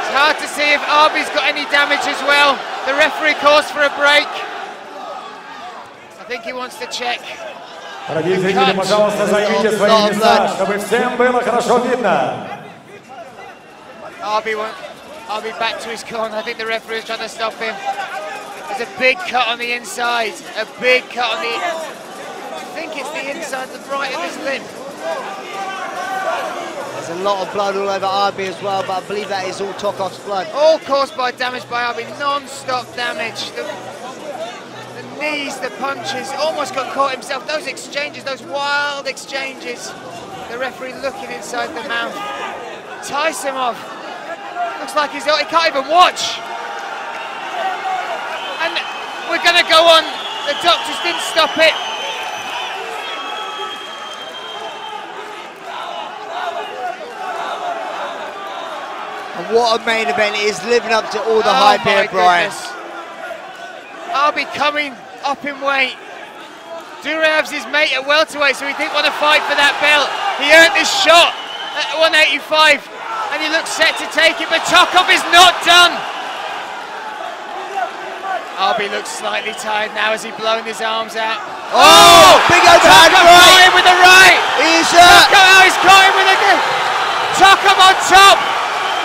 It's hard to see if Arbi's got any damage as well. The referee calls for a break. I think he wants to check. Дорогие зрители, пожалуйста, займите свои места, чтобы всем было хорошо видно. Arbi won't. Back to his corner. I think the referee is trying to stop him. There's a big cut on the inside. A big cut on the. I think it's the inside, the right of his lip. A lot of blood all over Arbi as well, but I believe that is all Tokov's blood. All caused by damage by Arbi, non-stop damage. The, the knees, the punches, almost got caught himself. Those exchanges, those wild exchanges. The referee looking inside the mouth. Tysonov looks like he's he can't even watch. And we're going to go on. The doctors didn't stop it. What a main event it is, living up to all the Oh hype here, Brian. goodness. I'll be coming up in weight. Duraev's his mate at welterweight, so he didn't want to fight for that belt. He earned his shot at 185, and he looks set to take it, but Tokov is not done. Arbi looks slightly tired now as he blown his arms out. Oh, big overhand Tokov right. caught him with the right. He's uh, Tokov, oh, he's caught him with a good. Tokov on top.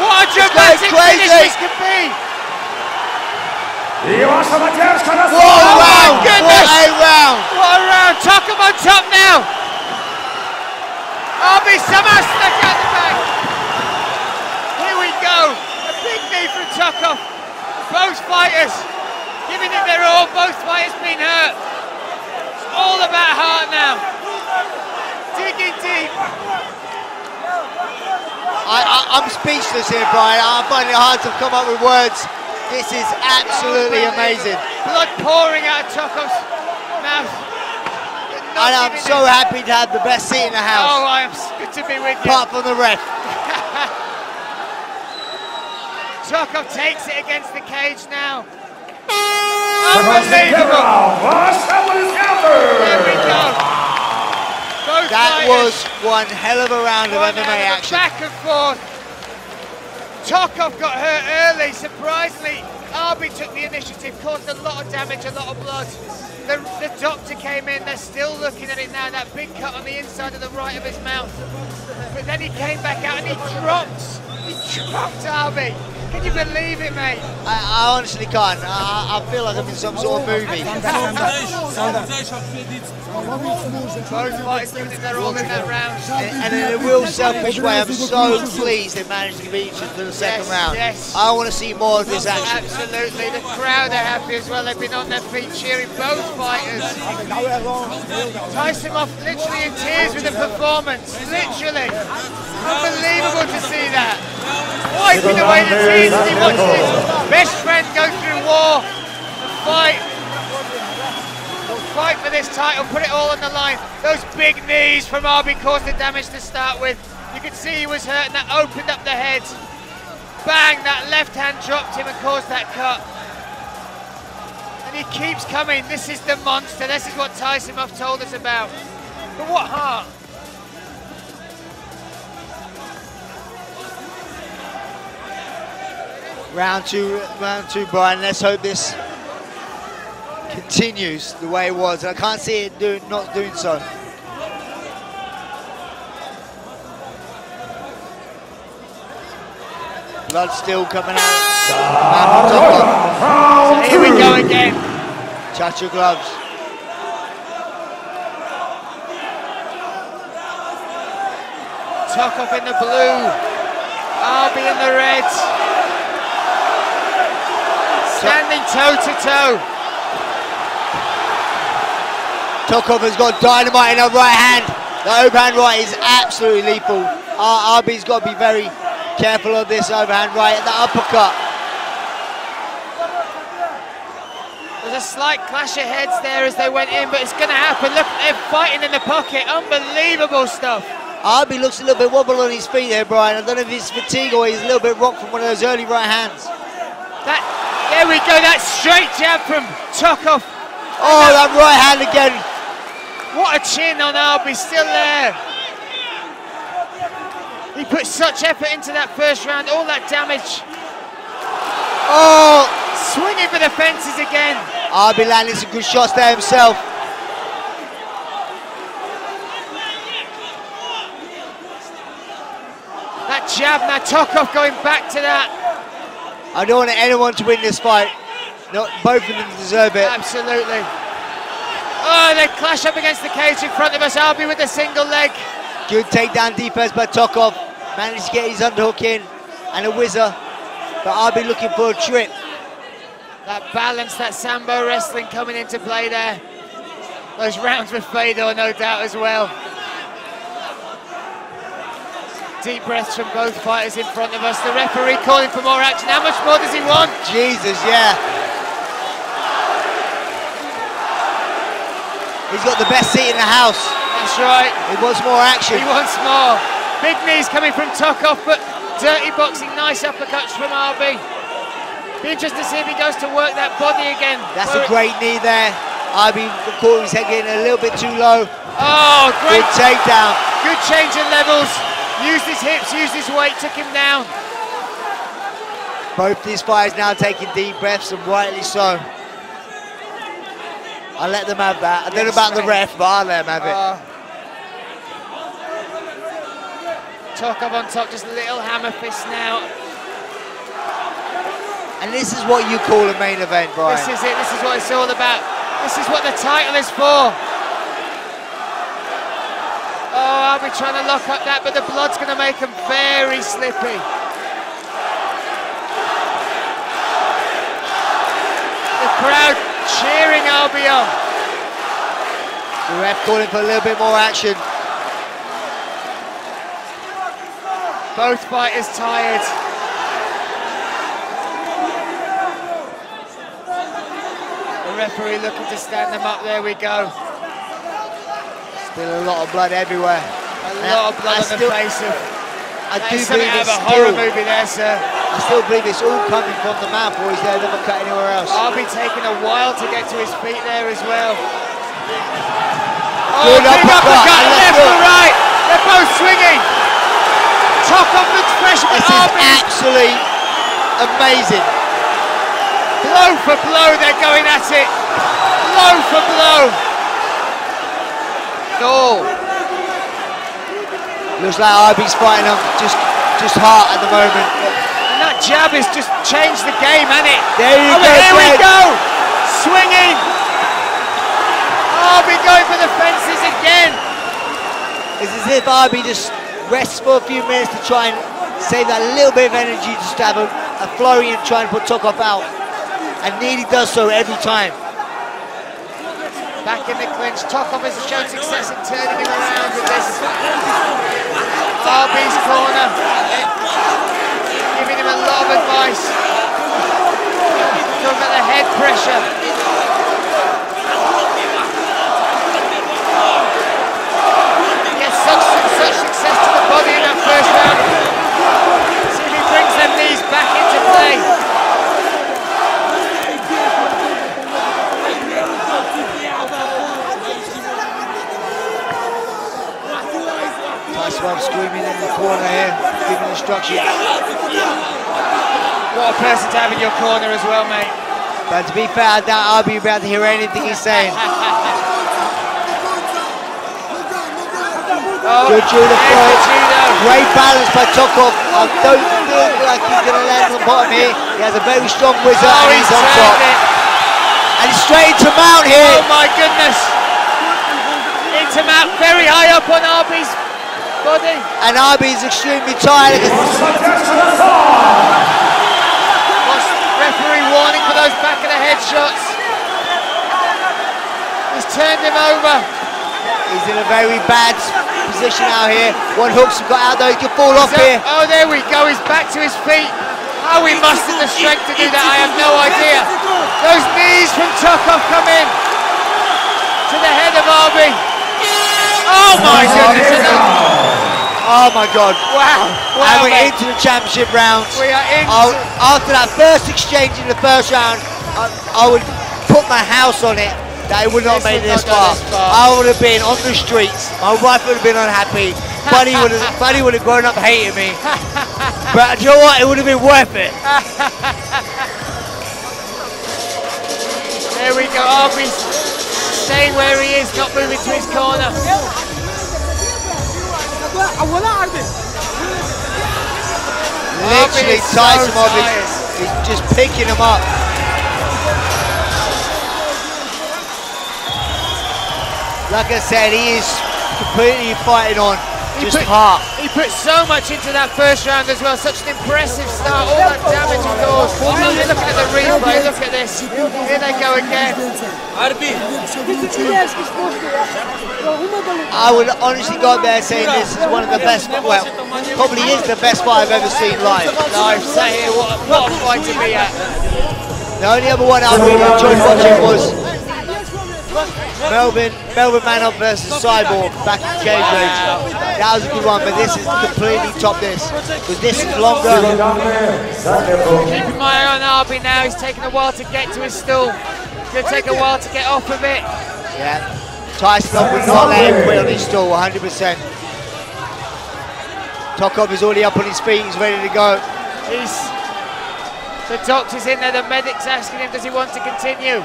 What a dramatic crazy. finish this could be. I wasza what a Oh round! What a round! What a round! Tokov on top now! Arbi somehow stuck out the back. Here we go. A big knee from Tokov. Both fighters giving it their all. Both fighters been hurt. It's all about heart now. Digging deep. I, I, I'm speechless here, Brian. I'm finding it hard to come up with words. This is absolutely amazing. Blood pouring out of Tokov's mouth. And I'm so it- happy to have the best seat in the house. Oh, I am s- good to be with you. apart from the ref. Tokov takes it against the cage now. Unbelievable! Unbelievable! There we go. Both That fighters was one hell of a round of going MMA action. Back and forth. Tokov got hurt early. Surprisingly, Arbi took the initiative, caused a lot of damage, a lot of blood. The, the doctor came in. They're still looking at it now. That big cut on the inside of the right of his mouth. But then he came back out and he dropped. He dropped Arbi. Can you believe it, mate? I, I honestly can't. I, I I feel like I'm in some sort of movie. Both fighters giving their all in that round. And, and in a real selfish way, I'm so pleased they managed to beat each other for the second Yes, round. yes. I want to see more of this action. Absolutely, the crowd are happy as well. They've been on their feet cheering both fighters. Tysonov literally in tears with the performance. Literally. Away the tears as he watched his best friend go through war and fight. Fight for this title, put it all on the line. Those big knees from Arbi caused the damage to start with. You could see he was hurt and that opened up the head. Bang, that left hand dropped him and caused that cut. And he keeps coming. This is the monster. This is what Tyson Tysonov told us about. But what heart? Round two, round two, Brian. Let's hope this continues the way it was. I can't see it do, not doing so. Blood still coming out. Round Here we go again. Touch your gloves. Tokov in the blue. Arbi in the red. Standing toe to toe. Tokov has got dynamite in her right hand. The overhand right is absolutely lethal. R- Arbi's got to be very careful of this overhand right. And the uppercut. There's a slight clash of heads there as they went in, but it's going to happen. Look, they're fighting in the pocket. Unbelievable stuff. Arbi looks a little bit wobble on his feet there, Brian. I don't know if it's fatigue or he's a little bit rocked from one of those early right hands. That, there we go. That straight jab from Tokov. Oh, that right hand again. What a chin on Arbi, still there. He put such effort into that first round, all that damage. Oh, Swinging for the fences again. Arbi landing some good shots there himself. That jab, now Tokov going back to that. I don't want anyone to win this fight. No, both of them deserve it. Absolutely. Oh, they clash up against the cage in front of us. Arbi with a single leg. Good takedown defense by Tokov. Managed to get his underhook in and a whizzer. But Arbi looking for a trip. That balance, that Sambo wrestling coming into play there. Those rounds with Fedor, no doubt, as well. Deep breaths from both fighters in front of us. The referee calling for more action. How much more does he want? Jesus, yeah. He's got the best seat in the house. That's right. He wants more action. He wants more. Big knees coming from Tokov, but dirty boxing, nice uppercuts from Arbi. Be interested to see if he goes to work that body again. That's a great knee there. Arbi caught his head getting a little bit too low. Oh, great. Good takedown. Good change in levels. Used his hips, used his weight, took him down. Both these fighters now taking deep breaths, and rightly so. I'll let them have that. I don't know about the ref, but I'll let them have it. Uh, Tokov on top, just a little hammer fist now. and this is what you call a main event, Brian. This is it, this is what it's all about. This is what the title is for. Oh, I'll be trying to lock up that, but the blood's going to make him very slippy. The crowd cheering Albion. The ref calling for a little bit more action. Both fighters tired. The referee looking to stand them up. There we go. Still a lot of blood everywhere. A And lot of blood I on the still- face of. I do believe it's a horror still, movie there, sir. I still believe it's all coming from the mouth, or is there never cut anywhere else? I'll be taking a while to get to his feet there as well. Oh, Good uppercut, uppercut, and left to right. They're both swinging. Tokov looks fresh, but This is absolutely amazing. blow for blow. They're going at it. Blow for blow. No. Looks like Arbi's fighting him just, just heart at the moment. And that jab has just changed the game, hasn't it? There you oh, go, here we go. Swinging. Arbi going for the fences again. It's as if Arbi just rests for a few minutes to try and save that little bit of energy just to have a, a flurry and try and put Tokov out. And nearly does so every time. Back in the clinch. Tokov has shown success in turning him around with this. Arbi's corner. Giving him a lot of advice. Talking about the head pressure. Success to the body in that first round. See if he brings them knees back into play. Tyson screaming in the corner here, giving instructions. What a person to have in your corner as well, mate. But to be fair, I doubt will be able to hear anything he's saying. Oh, Good judo there's throw. the judo. Great balance by Tokov. I don't feel like he's going to land on the bottom here. He has a very strong whizzer Oh, and he's he's on top. it. And straight into mount here. Oh my goodness. Into Matt, very high up on Arbi's body. And Arbi's extremely tired. What's referee warning for those back of the head shots? He's turned him over. He's in a very bad position out here. One hook's got out though, he could fall off So- here. oh, there we go. He's back to his feet. How he mustered the strength to do that, I have no idea. Those knees from Tokov come in to the head of Arbi. Oh my goodness. another- Oh my God. Wow. Wow. and we're mate. into the championship rounds. We are into. I'll- after that first exchange in the first round, I, I would put my house on it that it would not This make would this not far. this far. I would have been on the streets. My wife would have been unhappy. Buddy would have, Buddy would have grown up hating me. But do you know what? It would have been worth it. There we go. Arbi's staying where he is, not moving to his corner. Literally, so Tyson Mob tired. is, is just picking him up. Like I said, he is completely fighting on just put- heart. He put so much into that first round as well. Such an impressive start. All that damage he caused. Look at the replay. Look at this. Here they go again. I would honestly go up there saying this is one of the best, well, probably is the best fight I've ever seen live. Live. Say here, what, a- what a fight to be at. The only other one I really enjoyed watching was Melvin, Melvin Manhoef versus Cyborg back in Cambridge. That was a good one, but this is completely top this. Because this is longer. Keeping my eye on Arbi now. He's taking a while to get to his stool. It's going to take a while to get off of it. Yeah. Tyson would not let him quit on his stool, 100%. Tokov is already up on his feet, he's ready to go. He's the doctor's in there. The medic's asking him, does he want to continue?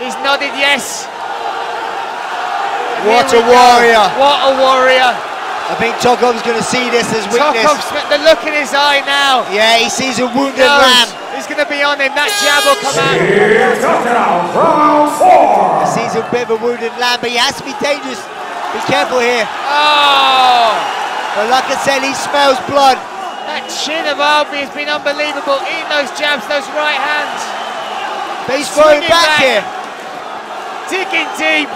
He's nodded yes. And What a we go. warrior. What a warrior. I think Tokov's going to see this as weakness. Tokov's the look in his eye now. Yeah, he sees a wounded Knows lamb. He's going to be on him. That jab will come out. Round four. He sees a bit of a wounded lamb, but he has to be dangerous. Be careful here. Oh, But like I said, he smells blood. that chin of Arbi has been unbelievable. Eating those jabs, those right hands. But he's throwing back, back. here. Digging deep.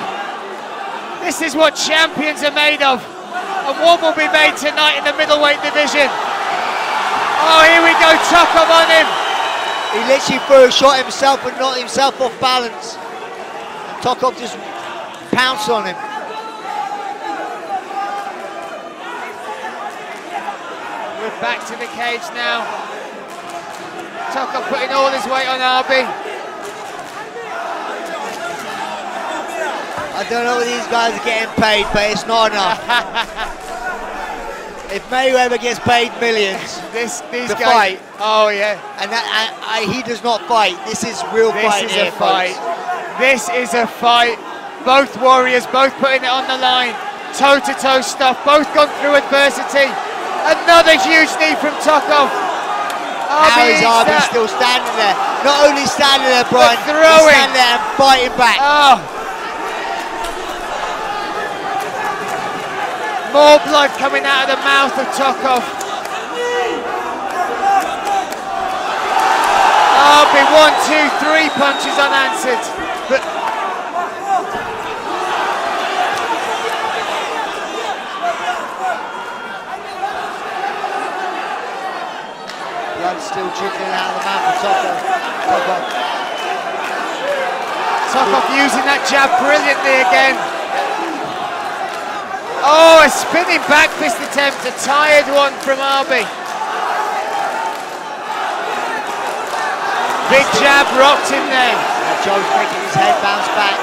This is what champions are made of. And one will be made tonight in the middleweight division. Oh, here we go, Chokov on him. He literally threw a shot himself and knocked himself off balance. Tokov just pounced on him. We're back to the cage now. Chokov putting all his weight on Arbi. I don't know what these guys are getting paid, but it's not enough. if Mayweather gets paid millions, This, these The guys. fight. Oh yeah, and that, I, I, he does not fight, this is real this fight is here, a fight. folks. This is a fight. Both warriors, both putting it on the line. Toe to toe stuff. Both gone through adversity. Another huge knee from Tokov. How is Arbi still standing there? Not only standing there, Brian, he's standing there and fighting back. Oh. More blood coming out of the mouth of Tokov. Arbi, one, two, three punches unanswered. But Blood still trickling out of the mouth of Tokov. Tokov. Tokov using that jab brilliantly again. Oh, a spinning back fist attempt, a tired one from Arbi. Big jab rocked him there. Now Joe's making his head bounce back.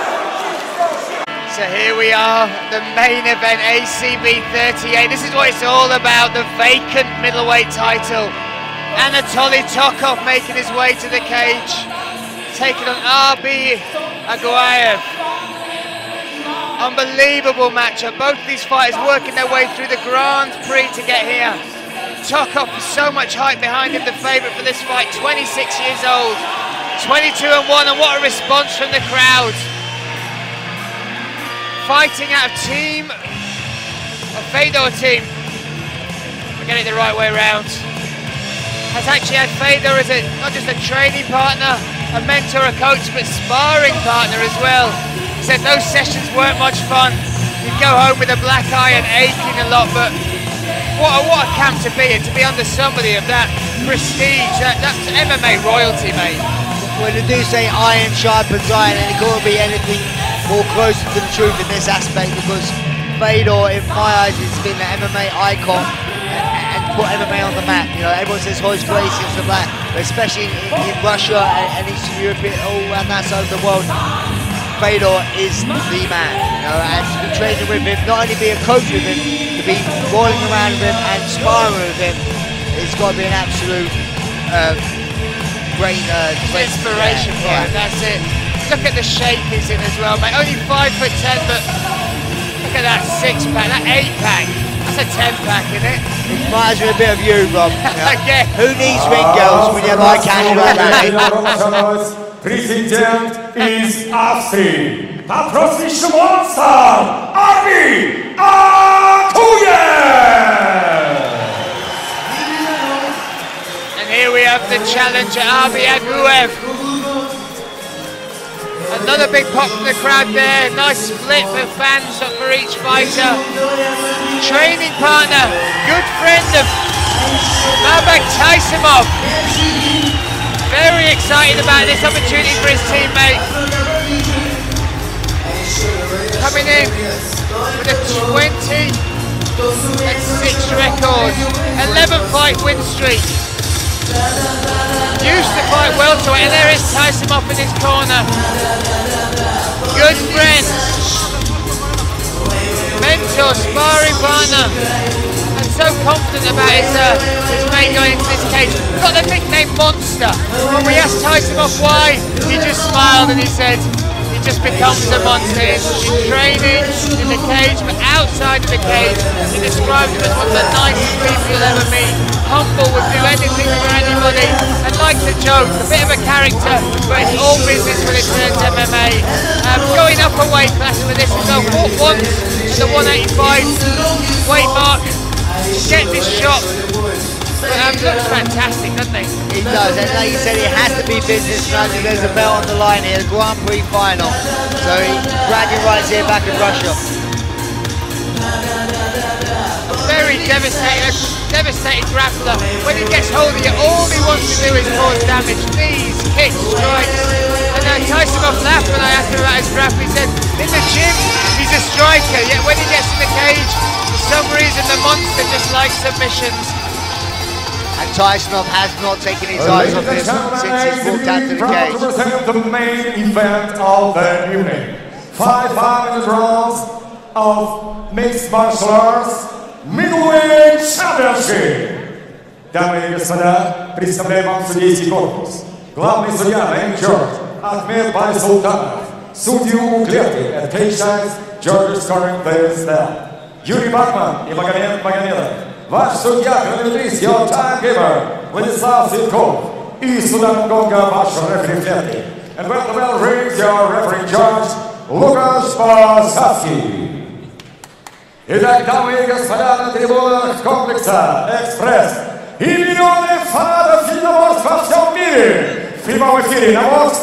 So here we are, the main event, ACB 38. This is what it's all about, the vacant middleweight title. Anatoly Tokov making his way to the cage, taking on Arbi Aguev. Unbelievable matchup. Both of these fighters working their way through the Grand Prix to get here. Tokov so much hype behind him, the favourite for this fight, 26 years old, 22 and 1, and what a response from the crowd fighting out of team, a Fedor team. We're getting it the right way around. Has actually had Fedor as a not just a training partner, a mentor, a coach, but sparring partner as well. Said those sessions weren't much fun. He'd go home with a black eye and aching a lot, but what a, what a camp to be in, to be under somebody of that prestige, that, that's MMA royalty, mate. Well, they do say iron sharpens iron, and it couldn't be anything more closer to the truth in this aspect because Fedor, in my eyes, has been an MMA icon and, put MMA on the map. You know, everyone says oh, Royce Gracie and stuff like that, but especially in, in Russia and, and Eastern Europe, all around that side of the world, Fedor is the man. You know, and to be training with him, not only be a coach with him, to be rolling around with him and sparring with him, it's got to be an absolute. Um, great, uh, great inspiration yeah, for yeah. him. That's it. Look at the shape he's in as well, mate. Only five foot ten, but look at that six pack, that eight pack. That's a ten pack, isn't it? It reminds me a bit of you, Rob. you know. Who needs ring girls when you have eye candy like that? eh? Professionals, президент из Австрии по прозвищу Монстр Арби Акуе! And here we have the challenger, Arbi Aguev. Another big pop from the crowd there. Nice split for fans for each fighter. Training partner, good friend of Mabek Taisimov. Excited about this opportunity for his teammate. Coming in with a 20 and 6 record, 11 fight win streak. Used to fight well welterweight, and there is Tyson off in his corner. Good friends, mentor, sparring partner, so confident about his, uh, his mate going into this cage. Got the nickname Monster. When we asked Tyson off why, he just smiled and he said, he just becomes a monster in, in training, in the cage, but outside of the cage, he described him as one of the nicest people you'll ever meet. Humble, would do anything for anybody, and likes a joke, a bit of a character, but it's all business when it turns MMA. Um, going up a weight class for this as well, fought once at the 185 weight mark, get this shot. But, um, looks fantastic, doesn't he? It does, and like you said, it has to be business tonight. There's a belt on the line here, the Grand Prix final. So he bragging rights here back in Russia. very devastated, devastated grappler. When he gets hold of you, all he wants to do is cause damage. Knees, kicks, strikes. And uh, Tyson off laughed when I asked him about his grapple. He said, in the gym, he's a striker. Yet when he gets in the cage, some reason the monster just likes submissions. And Tysonov has not taken his eyes off this since he's walked out to the proud cage. to present the main event of the evening. Five five-minute rounds of mixed martial arts middleweight championship. Дамы и господа, представляю вам судейский корпус. Главный судья на Джордж Ахмед Бай Султанов. Судью у клетки at Cage Size George Scoring Players Style. Юрий Бакман и Магомед Магомедов. Ваш судья, хронометрист, your timekeeper, Владислав Цветков. И с ударом гонга ваш рефери клетки. And when the bell rings, your referee judge, Лукаш Посадский. Итак, дамы и господа, на трибунах комплекса «Экспресс» и миллионы фанатов единоборств во всем мире в прямом эфире на Бокс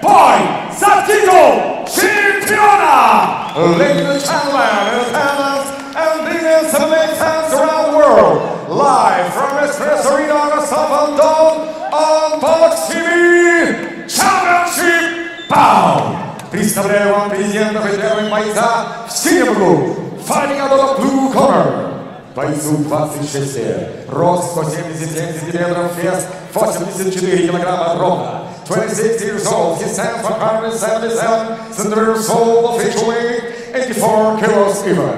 ТВ. Бой за титул чемпиона! Ladies and gentlemen, in attendance and millions of MMA fans around the world, live from Express Arena Rostov-on-Don on Box TV Championship Bout! Представляю вам президентов и первых бойца в синем углу. Fighting out of the blue corner. Бойцу 26 лет. Рост 177 сантиметров, вес 84 килограмма ровно. 26 years old, he stands 177 centimeters tall, official weight 84 kilos even.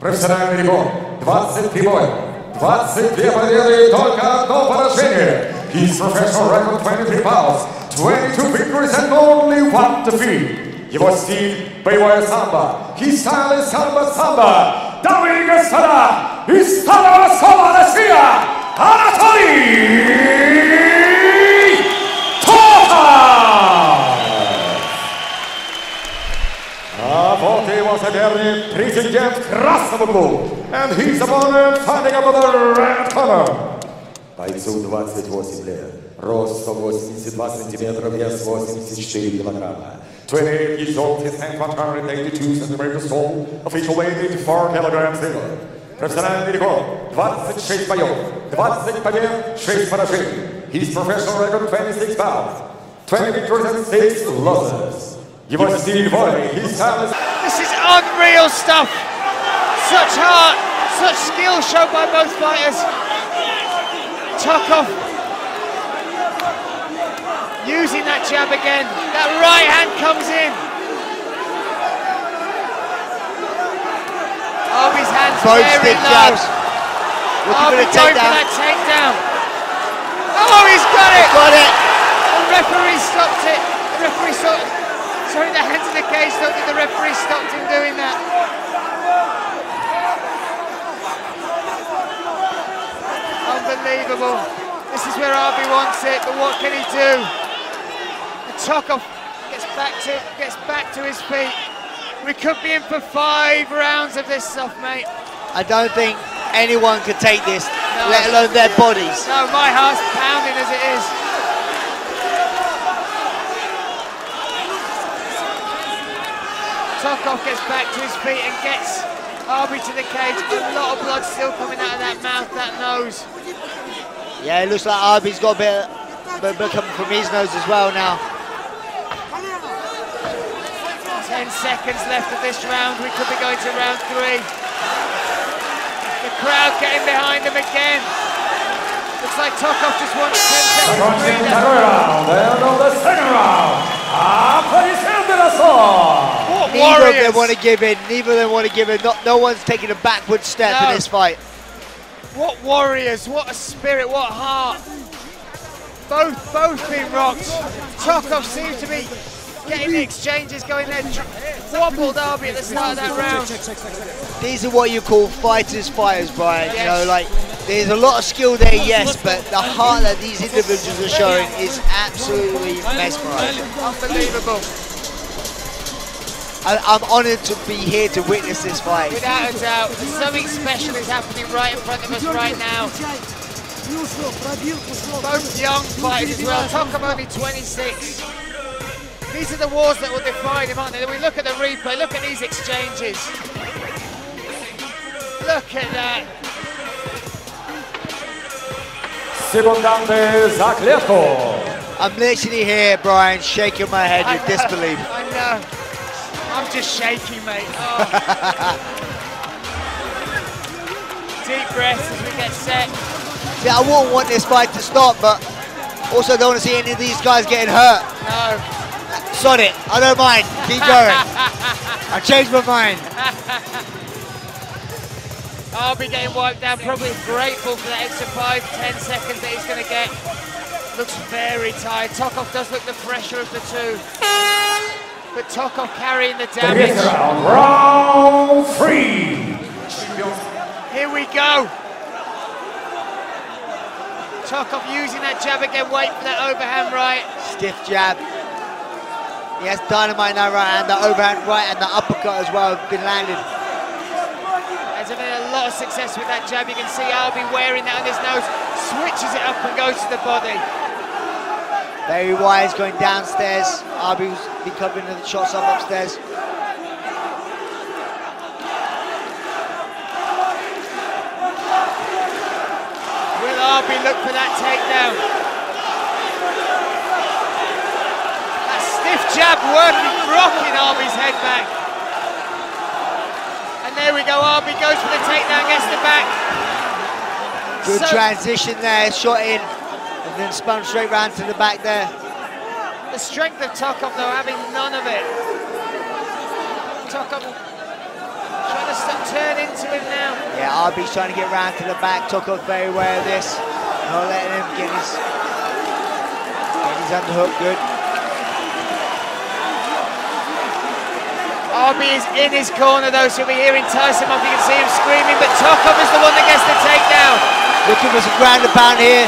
Профессиональный рекорд 23 боя, 22 победы и только одно поражение. His professional record 23 pounds, 22 victories and only one defeat. Его стиль – боевое самбо. His style is самбо самбо. Дамы и господа, из Старого Оскола, Россия, Анатолий вот и его соперник, президент в красном углу. And his opponent fighting up the red corner. Бойцу 28 лет. Рост 182 сантиметра, вес 84 килограмма. 28 years old, his hand 182 centimeters tall, official weight 84 kilograms silver. Профессиональный рекорд 26 боев, 20 побед, 6 поражений. His professional record 26 pounds, 20 victories and 6 losses. Его стиль боя, his style is This is unreal stuff. Such heart, such skill shown by both fighters. Tokov using that jab again. That right hand comes in. Arbi's hands Both very low. jabs. Looking for Arbi going for that takedown. Oh, he's got it. Got it. The referee stopped it. The referee saw throwing the hands in the cage. Don't think the referee stopped him doing that. Unbelievable. This is where Arbi wants it, but what can he do? Tokov gets back to gets back to his feet. We could be in for five rounds of this stuff, mate. I don't think anyone could take this, No. let alone their bodies. No, my heart's pounding as it is. Tokov gets back to his feet and gets Arbi to the cage. A lot of blood still coming out of that mouth, that nose. Yeah, it looks like Arbi's got a bit, a bit, bit coming from his nose as well now. Ten seconds left of this round. We could be going to round three. The crowd getting behind him again. Looks like Tokov just wants 10 seconds Approaching the breather. round, and on the second round, Apareciendo de. What Neither of them want to give in. Neither of them want to give in. Not, no one's taking a backward step No. in this fight. What warriors, what a spirit, what heart. Both, both being rocked. Tokov seems to be getting the exchanges going there. Wobbled Arbi at the start of that round. These are what you call fighters fighters, Brian. You know, like there's a lot of skill there, yes, but the heart that these individuals are showing is absolutely mesmerizing. Unbelievable. I, I'm honored to be here to witness this fight. Without a doubt. Something special is happening right in front of us right now. Both young fighters as well. Tokov only 26. These are the wars that will define him, aren't they? We look at the replay, look at these exchanges. Look at that. Secondante za kletką. I'm literally here, Brian, shaking my head I with know, disbelief. I know. I'm just shaking, mate. Oh. Deep breaths as we get set. See, I wouldn't want this fight to stop, but also don't want to see any of these guys getting hurt. No. Sod it, I don't mind. Keep going. I changed my mind. I'll be getting wiped down. Probably grateful for that extra five, ten seconds that he's going to get. Looks very tired. Tokov does look the fresher of the two. But Tokov carrying the The damage. fifth round, round three. Here we go. Tokov using that jab again. Wait for that overhand right. Stiff jab. He has dynamite in that right hand, the overhand right and the uppercut as well have been landed. Has having a lot of success with that jab. You can see Arbi wearing that on his nose. Switches it up and goes to the body. Very wise going downstairs. Arbi's been covering the shots up upstairs. Will Arbi look for that takedown? That stiff jab working, rocking Arbi's head back. And there we go, Arbi goes for the takedown, gets the back. Good So- transition there, shot in, and then spun straight round to the back there. The strength of Tokov though, having none of it. Tokov trying to turn into him now. Yeah, Arbi's trying to get round to the back. Tokov very aware of this. Not letting him get his, get his underhook good. Arbi is in his corner though, so we hear Tyson off. You can see him screaming, but Tokov is the one that gets the takedown. Looking for some ground and pound here.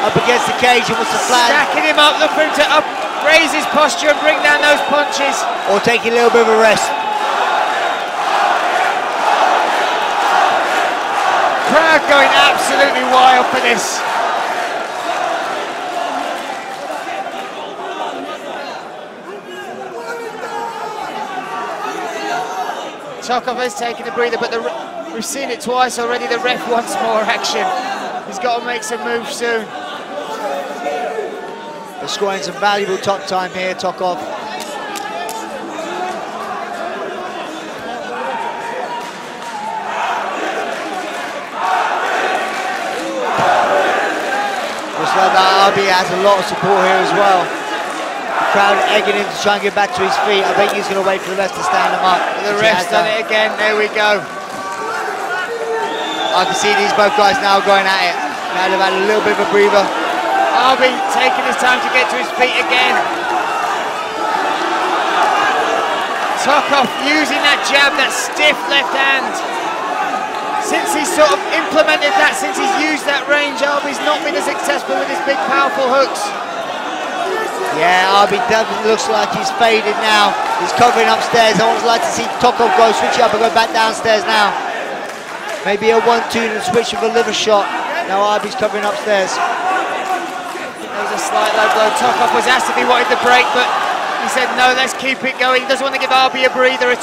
Up against the cage and wants to flag. Stacking him up, look for him to up, raise his posture and bring down those punches. Or taking a little bit of a rest. Crowd going absolutely wild for this. Tokov has taken a breather, but the, we've seen it twice already. The ref wants more action. He's got to make some moves soon. They're scoring some valuable top time here, Tokov. Looks like that Arbi has a lot of support here as well. Crowd egging him to try and get back to his feet. I think he's going to wait for the rest to stand him up. The ref's done it again. There we go. I can see these both guys now going at it. Now they've had a little bit of a breather. Arbi taking his time to get to his feet again. Tokov using that jab, that stiff left hand. Since he's sort of implemented that, since he's used that range, Arbi's not been as successful with his big powerful hooks. Yeah, Arbi definitely looks like he's faded now. He's covering upstairs. I would like to see Tokov go switch up and go back downstairs now. Maybe a one-two and switch with a liver shot. Now Arbi's covering upstairs. There was a slight low blow. Tokov was asked if he wanted the break, but he said no, let's keep it going. He doesn't want to give Arbi a breather.